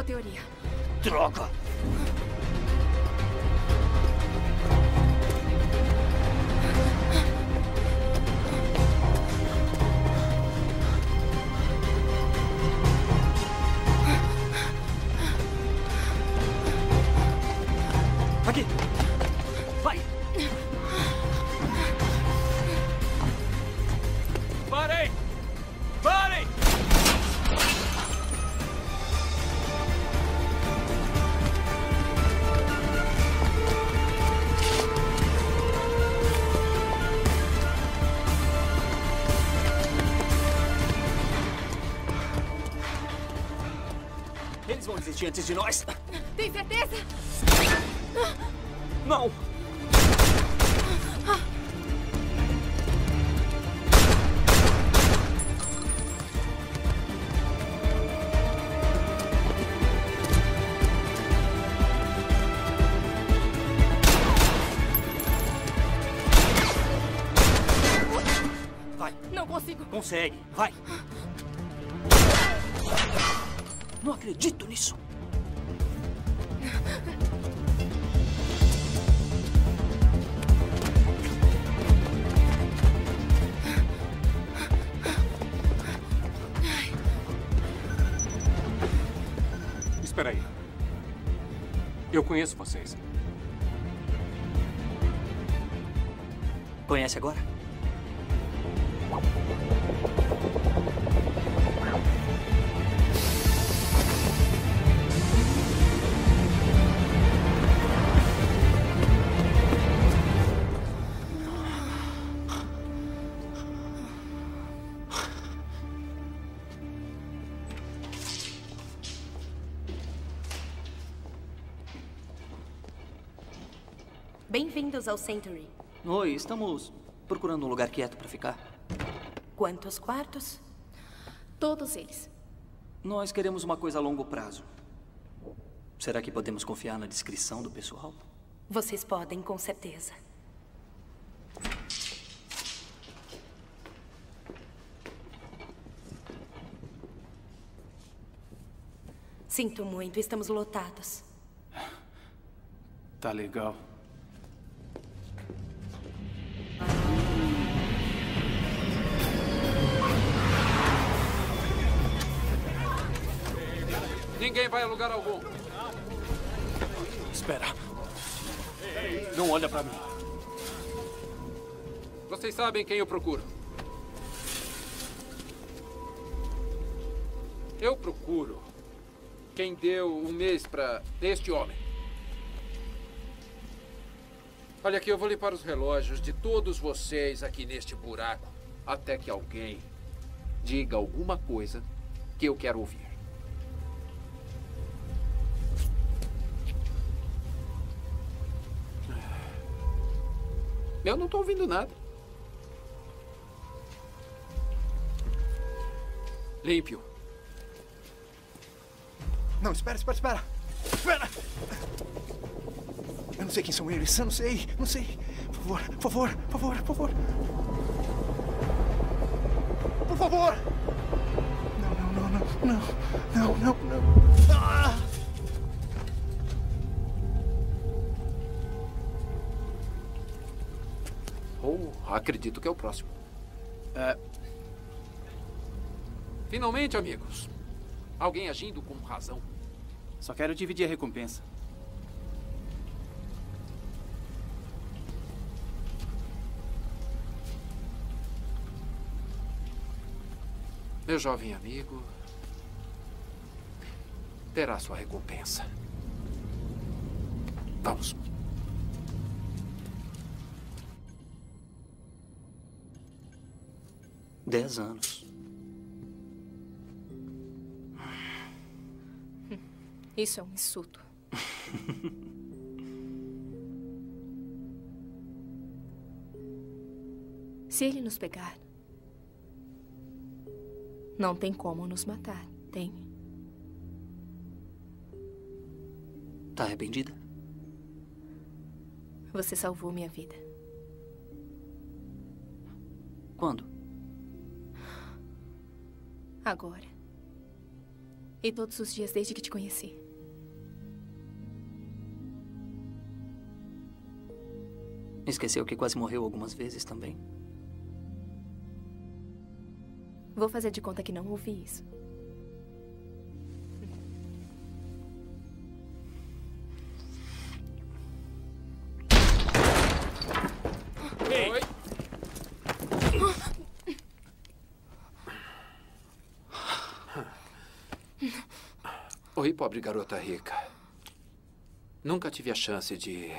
Lá se vai sua Antes de nós. Tem certeza? Não! Vai. Não consigo. Consegue. Eu conheço Bem-vindos ao Century. Oi, estamos procurando um lugar quieto para ficar. Quantos quartos? Todos eles. Nós queremos uma coisa a longo prazo. Será que podemos confiar na descrição do pessoal? Vocês podem, com certeza. Sinto muito, estamos lotados. Tá legal. Lugar algum. Espera. Não olha pra mim. Vocês sabem quem eu procuro. Eu procuro quem deu um mês para este homem. Olha aqui, eu vou limpar os relógios de todos vocês aqui neste buraco até que alguém diga alguma coisa que eu quero ouvir. Eu não estou ouvindo nada. Limpe-o. Não, espera, espera, espera. Espera! Eu não sei quem são eles. Eu não sei, não sei. Por favor, por favor, por favor, por favor. Por favor! Não, não, não, não, não, não, não, não. Ah! Acredito que é o próximo. É, Finalmente, amigos. Alguém agindo com razão. Só quero dividir a recompensa. Meu jovem amigo terá sua recompensa. Vamos. Dez anos. Isso é um insulto. <laughs> Se ele nos pegar, não tem como nos matar, tem? Tá arrependida? Você salvou minha vida. Quando? Agora. E todos os dias desde que te conheci. Esqueceu que quase morreu algumas vezes também? Vou fazer de conta que não ouvi isso. Oi, pobre garota rica. Nunca tive a chance de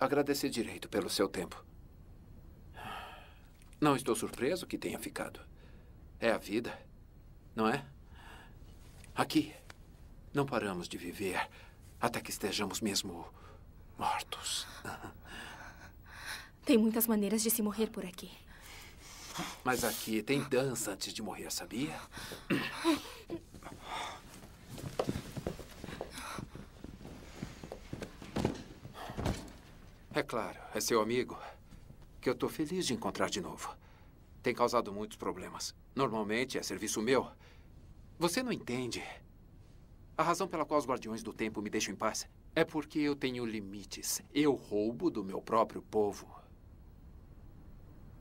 agradecer direito pelo seu tempo. Não estou surpreso que tenha ficado. É a vida, não é? Aqui, não paramos de viver até que estejamos mesmo mortos. <laughs> Tem muitas maneiras de se morrer por aqui. Mas aqui tem dança antes de morrer, sabia? <laughs> É claro, é seu amigo. Que eu estou feliz de encontrar de novo. Tem causado muitos problemas. Normalmente é serviço meu. Você não entende. A razão pela qual os guardiões do tempo me deixam em paz é porque eu tenho limites. Eu roubo do meu próprio povo.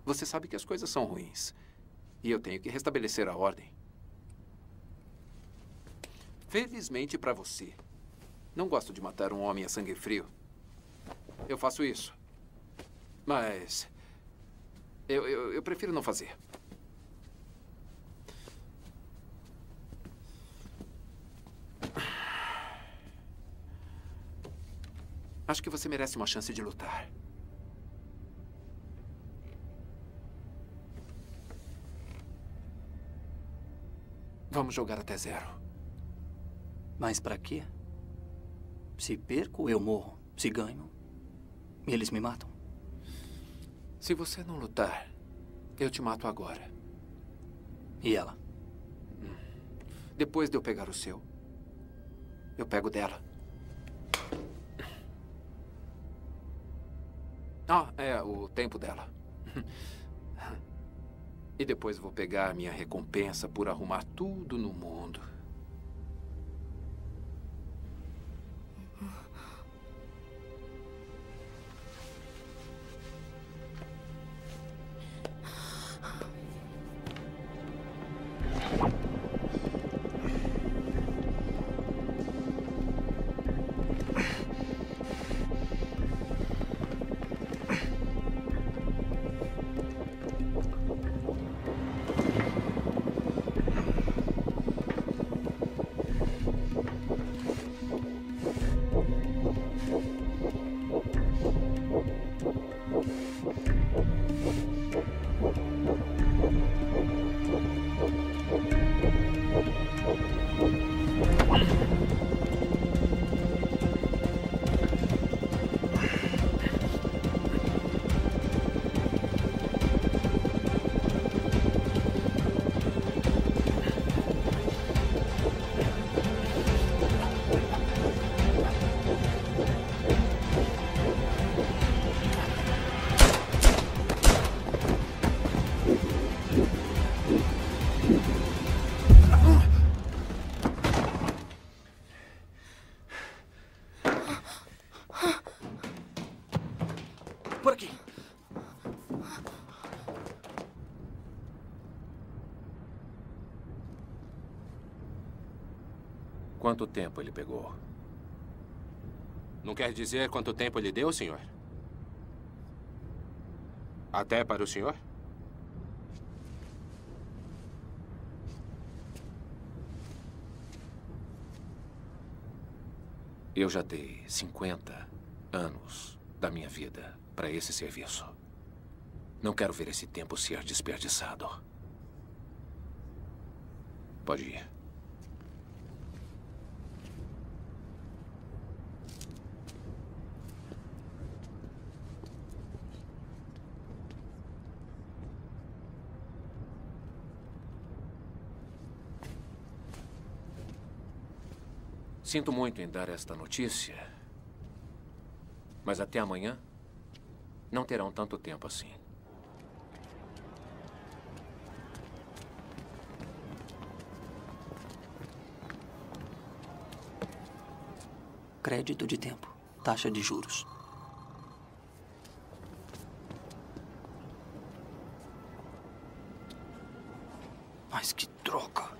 Você sabe que as coisas são ruins. E eu tenho que restabelecer a ordem. Felizmente para você. Não gosto de matar um homem a sangue frio. Eu faço isso. Mas. Eu, eu, eu prefiro não fazer. Acho que você merece uma chance de lutar. Vamos jogar até zero. Mas para quê? Se perco, eu morro. Se ganho, eles me matam. Se você não lutar, eu te mato agora. E ela? Depois de eu pegar o seu, eu pego dela. Ah, é o tempo dela. E depois vou pegar minha recompensa por arrumar tudo no mundo. Quanto tempo ele pegou? Não quer dizer quanto tempo ele deu, senhor? Até para o senhor? Eu já dei 50 anos da minha vida para esse serviço. Não quero ver esse tempo ser desperdiçado. Pode ir. Sinto muito em dar esta notícia, mas até amanhã não terão tanto tempo assim. Crédito de tempo. Taxa de juros. Mas que droga.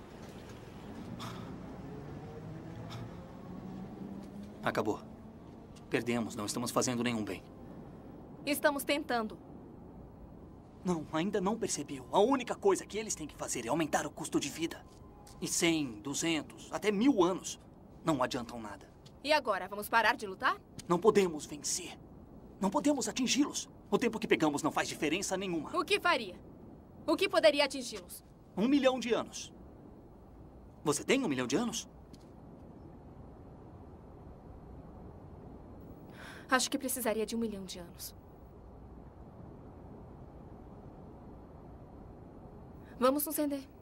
Acabou. Perdemos, não estamos fazendo nenhum bem. Estamos tentando. Não, ainda não percebeu. A única coisa que eles têm que fazer é aumentar o custo de vida. E 100, 200, até mil anos não adiantam nada. E agora, vamos parar de lutar? Não podemos vencer. Não podemos atingi-los. O tempo que pegamos não faz diferença nenhuma. O que faria? O que poderia atingi-los? Um milhão de anos. Você tem um milhão de anos? Acho que precisaria de um milhão de anos. Vamos nos render.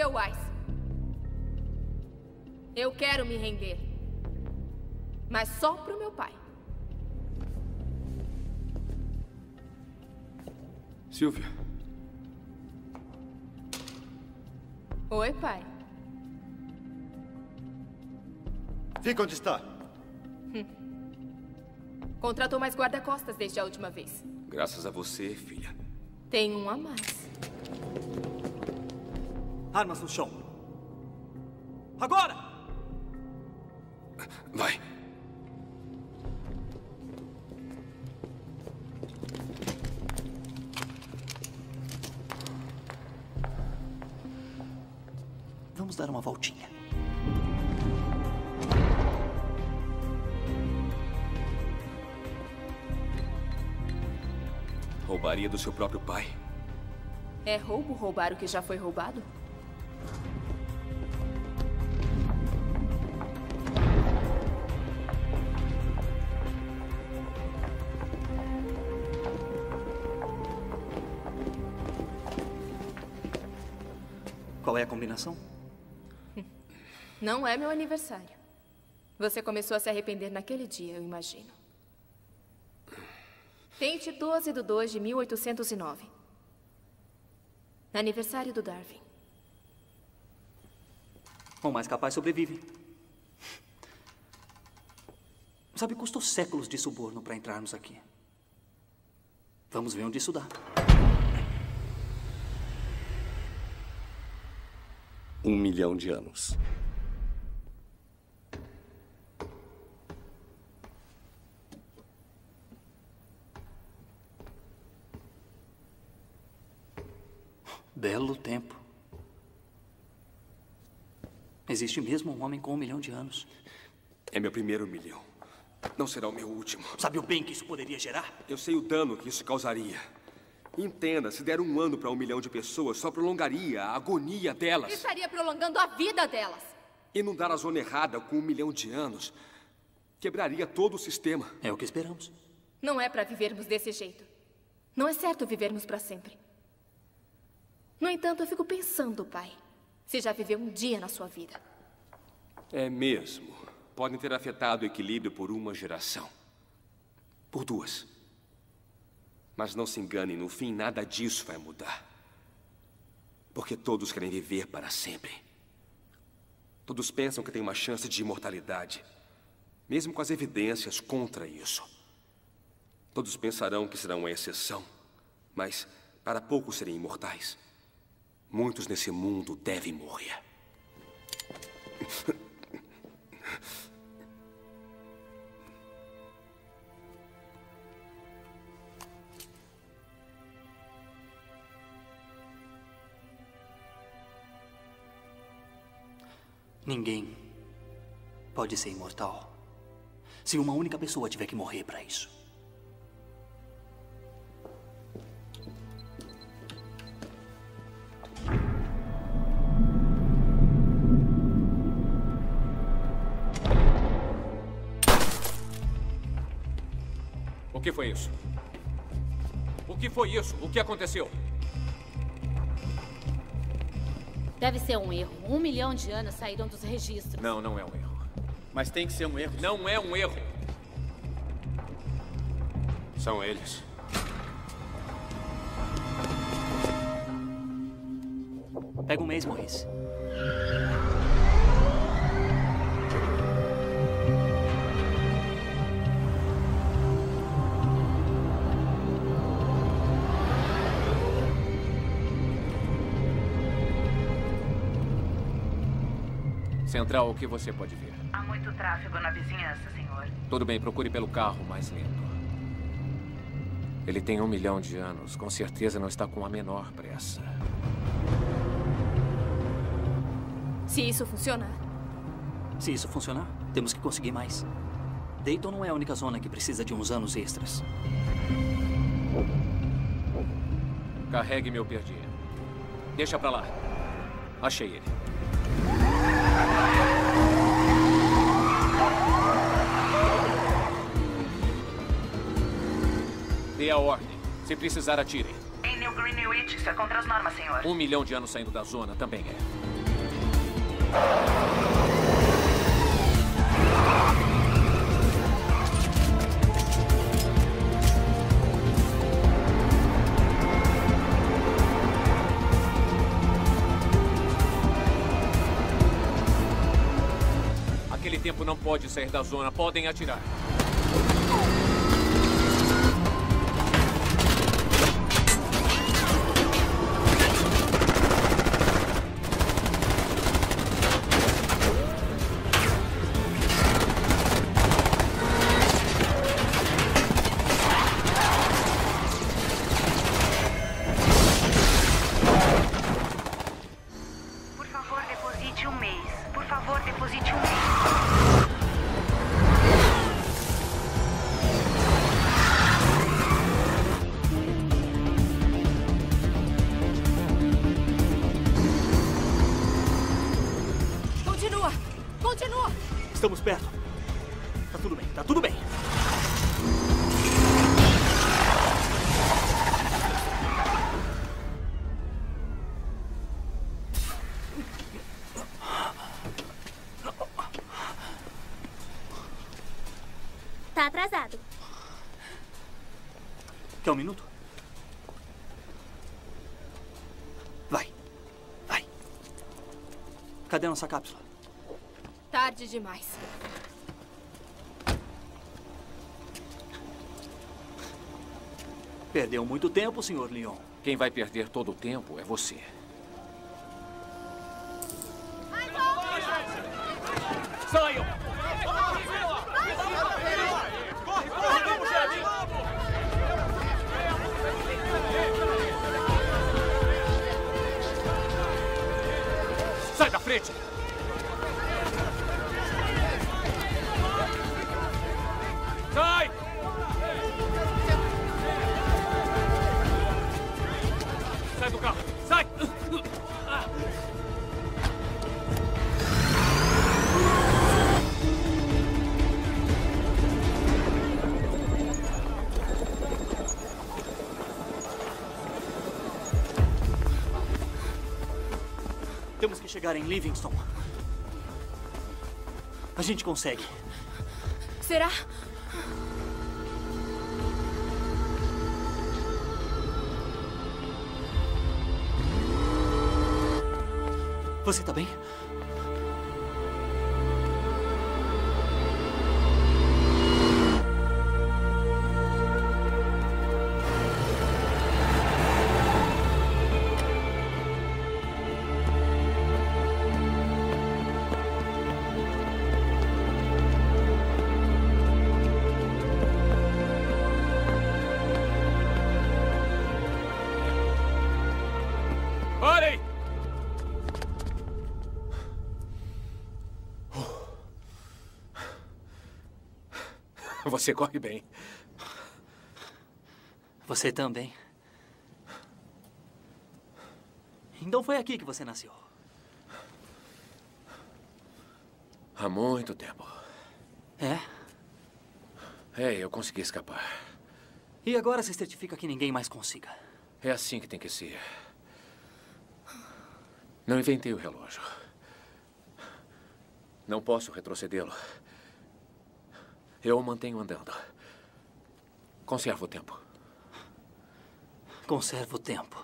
Sylvia Weiss. Eu quero me render. Mas só pro meu pai. Silvia, Oi, pai. Fica onde está. Hum. Contratou mais guarda-costas desde a última vez. graças a você, filha. Tem um a mais. Armas no chão. Agora! Vai. Vamos dar uma voltinha. Roubaria do seu próprio pai? É roubo roubar o que já foi roubado? Combinação? Não é meu aniversário. Você começou a se arrepender naquele dia, eu imagino. Tente 12 de 2 de 1809. Aniversário do Darwin. O mais capaz sobrevive. Sabe, custou séculos de suborno para entrarmos aqui. Vamos ver onde isso dá. Um milhão de anos. Belo tempo. Existe mesmo um homem com um milhão de anos. É meu primeiro milhão. Não será o meu último. Sabe o bem que isso poderia gerar? Eu sei o dano que isso causaria. Entenda, se der um ano para um milhão de pessoas, só prolongaria a agonia delas. Estaria prolongando a vida delas. Inundar a zona errada com um milhão de anos quebraria todo o sistema. É o que esperamos. Não é para vivermos desse jeito. Não é certo vivermos para sempre. No entanto, eu fico pensando, pai, se já viveu um dia na sua vida. É mesmo. Podem ter afetado o equilíbrio por uma geração. Por duas. Mas não se enganem, no fim nada disso vai mudar. Porque todos querem viver para sempre. Todos pensam que têm uma chance de imortalidade, mesmo com as evidências contra isso. Todos pensarão que serão uma exceção, mas para poucos serem imortais, muitos nesse mundo devem morrer. <laughs> Ninguém pode ser imortal se uma única pessoa tiver que morrer para isso. O que foi isso? O que foi isso? O que aconteceu? Deve ser um erro. Um milhão de anos saíram dos registros. Não, não é um erro. Mas tem que ser um erro. Não é um erro. São eles. Pega o mês, Maurice. Central, o que você pode ver? Há muito tráfego na vizinhança, senhor. Tudo bem, procure pelo carro mais lento. Ele tem um milhão de anos. Com certeza não está com a menor pressa. Se isso funcionar. Se isso funcionar, temos que conseguir mais. Dayton não é a única zona que precisa de uns anos extras. Carregue meu perdi. Deixa pra lá. Achei ele. Dê a ordem. Se precisar, atire. Em New Greenwich, isso é contra as normas, senhor. Um milhão de anos saindo da zona também é. Aquele tempo não pode sair da zona. Podem atirar. Nossa cápsula? Tarde demais. Perdeu muito tempo, Sr. Leon. Quem vai perder todo o tempo é você. Saiam! Corre, corre, vamos, Jerry! Sai da frente! Chegar em Livingston. A gente consegue. Será? Você tá bem? Você corre bem. Você também. Então foi aqui que você nasceu. Há muito tempo. É? É, eu consegui escapar. E agora se certifica que ninguém mais consiga. É assim que tem que ser. Não inventei o relógio. Não posso retrocedê-lo. Eu o mantenho andando. Conservo o tempo. Conserva o tempo.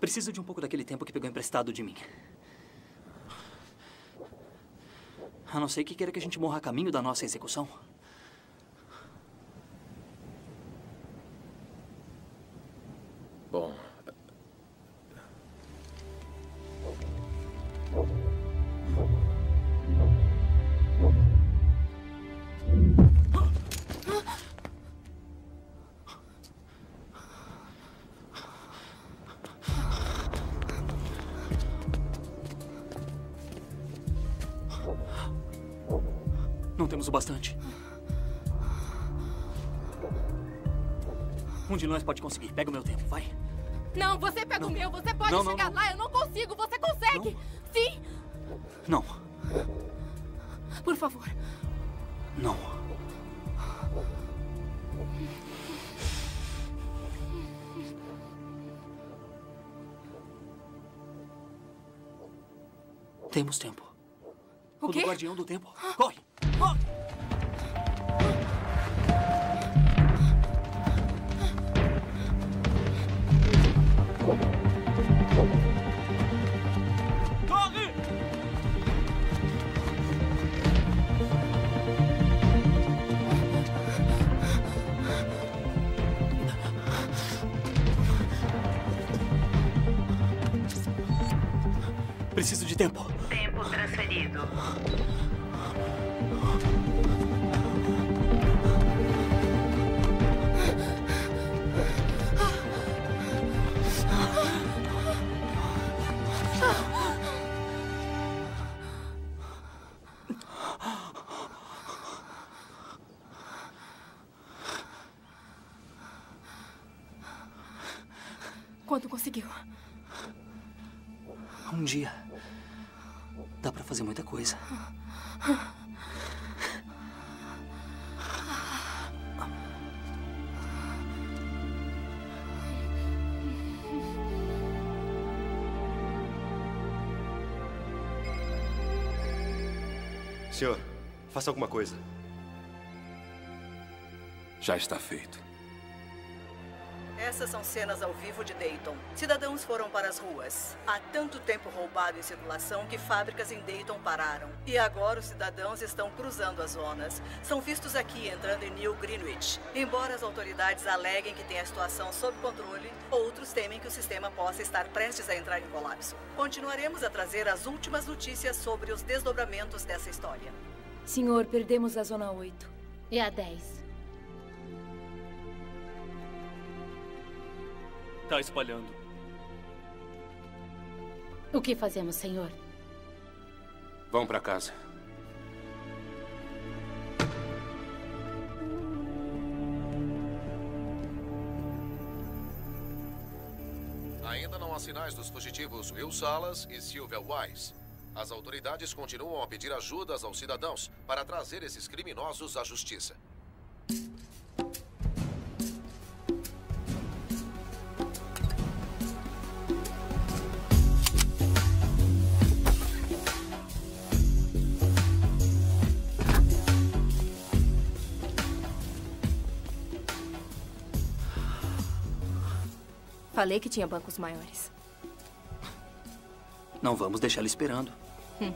Preciso de um pouco daquele tempo que pegou emprestado de mim. A não ser que queira que a gente morra a caminho da nossa execução. Pode conseguir. Pega o meu tempo, vai. Não, você pega o meu. Você pode Não, não, chegar não. lá. Eu não consigo. Você consegue. Sim. Não, Por favor. não. Temos tempo. O do quê? guardião do tempo. Corre! Corre! Faça alguma coisa. Já está feito. Essas são cenas ao vivo de Dayton. Cidadãos foram para as ruas. Há tanto tempo roubado em circulação que fábricas em Dayton pararam. E agora os cidadãos estão cruzando as zonas. São vistos aqui entrando em New Greenwich. Embora as autoridades aleguem que tem a situação sob controle, outros temem que o sistema possa estar prestes a entrar em colapso. Continuaremos a trazer as últimas notícias sobre os desdobramentos dessa história. Senhor, perdemos a Zona 8. E a 10? Tá espalhando. O que fazemos, senhor? Vão para casa. Ainda não há sinais dos fugitivos Will Salas e Sylvia Wise. As autoridades continuam a pedir ajudas aos cidadãos para trazer esses criminosos à justiça. Falei que tinha bancos maiores. Não vamos deixá-lo esperando. Hum.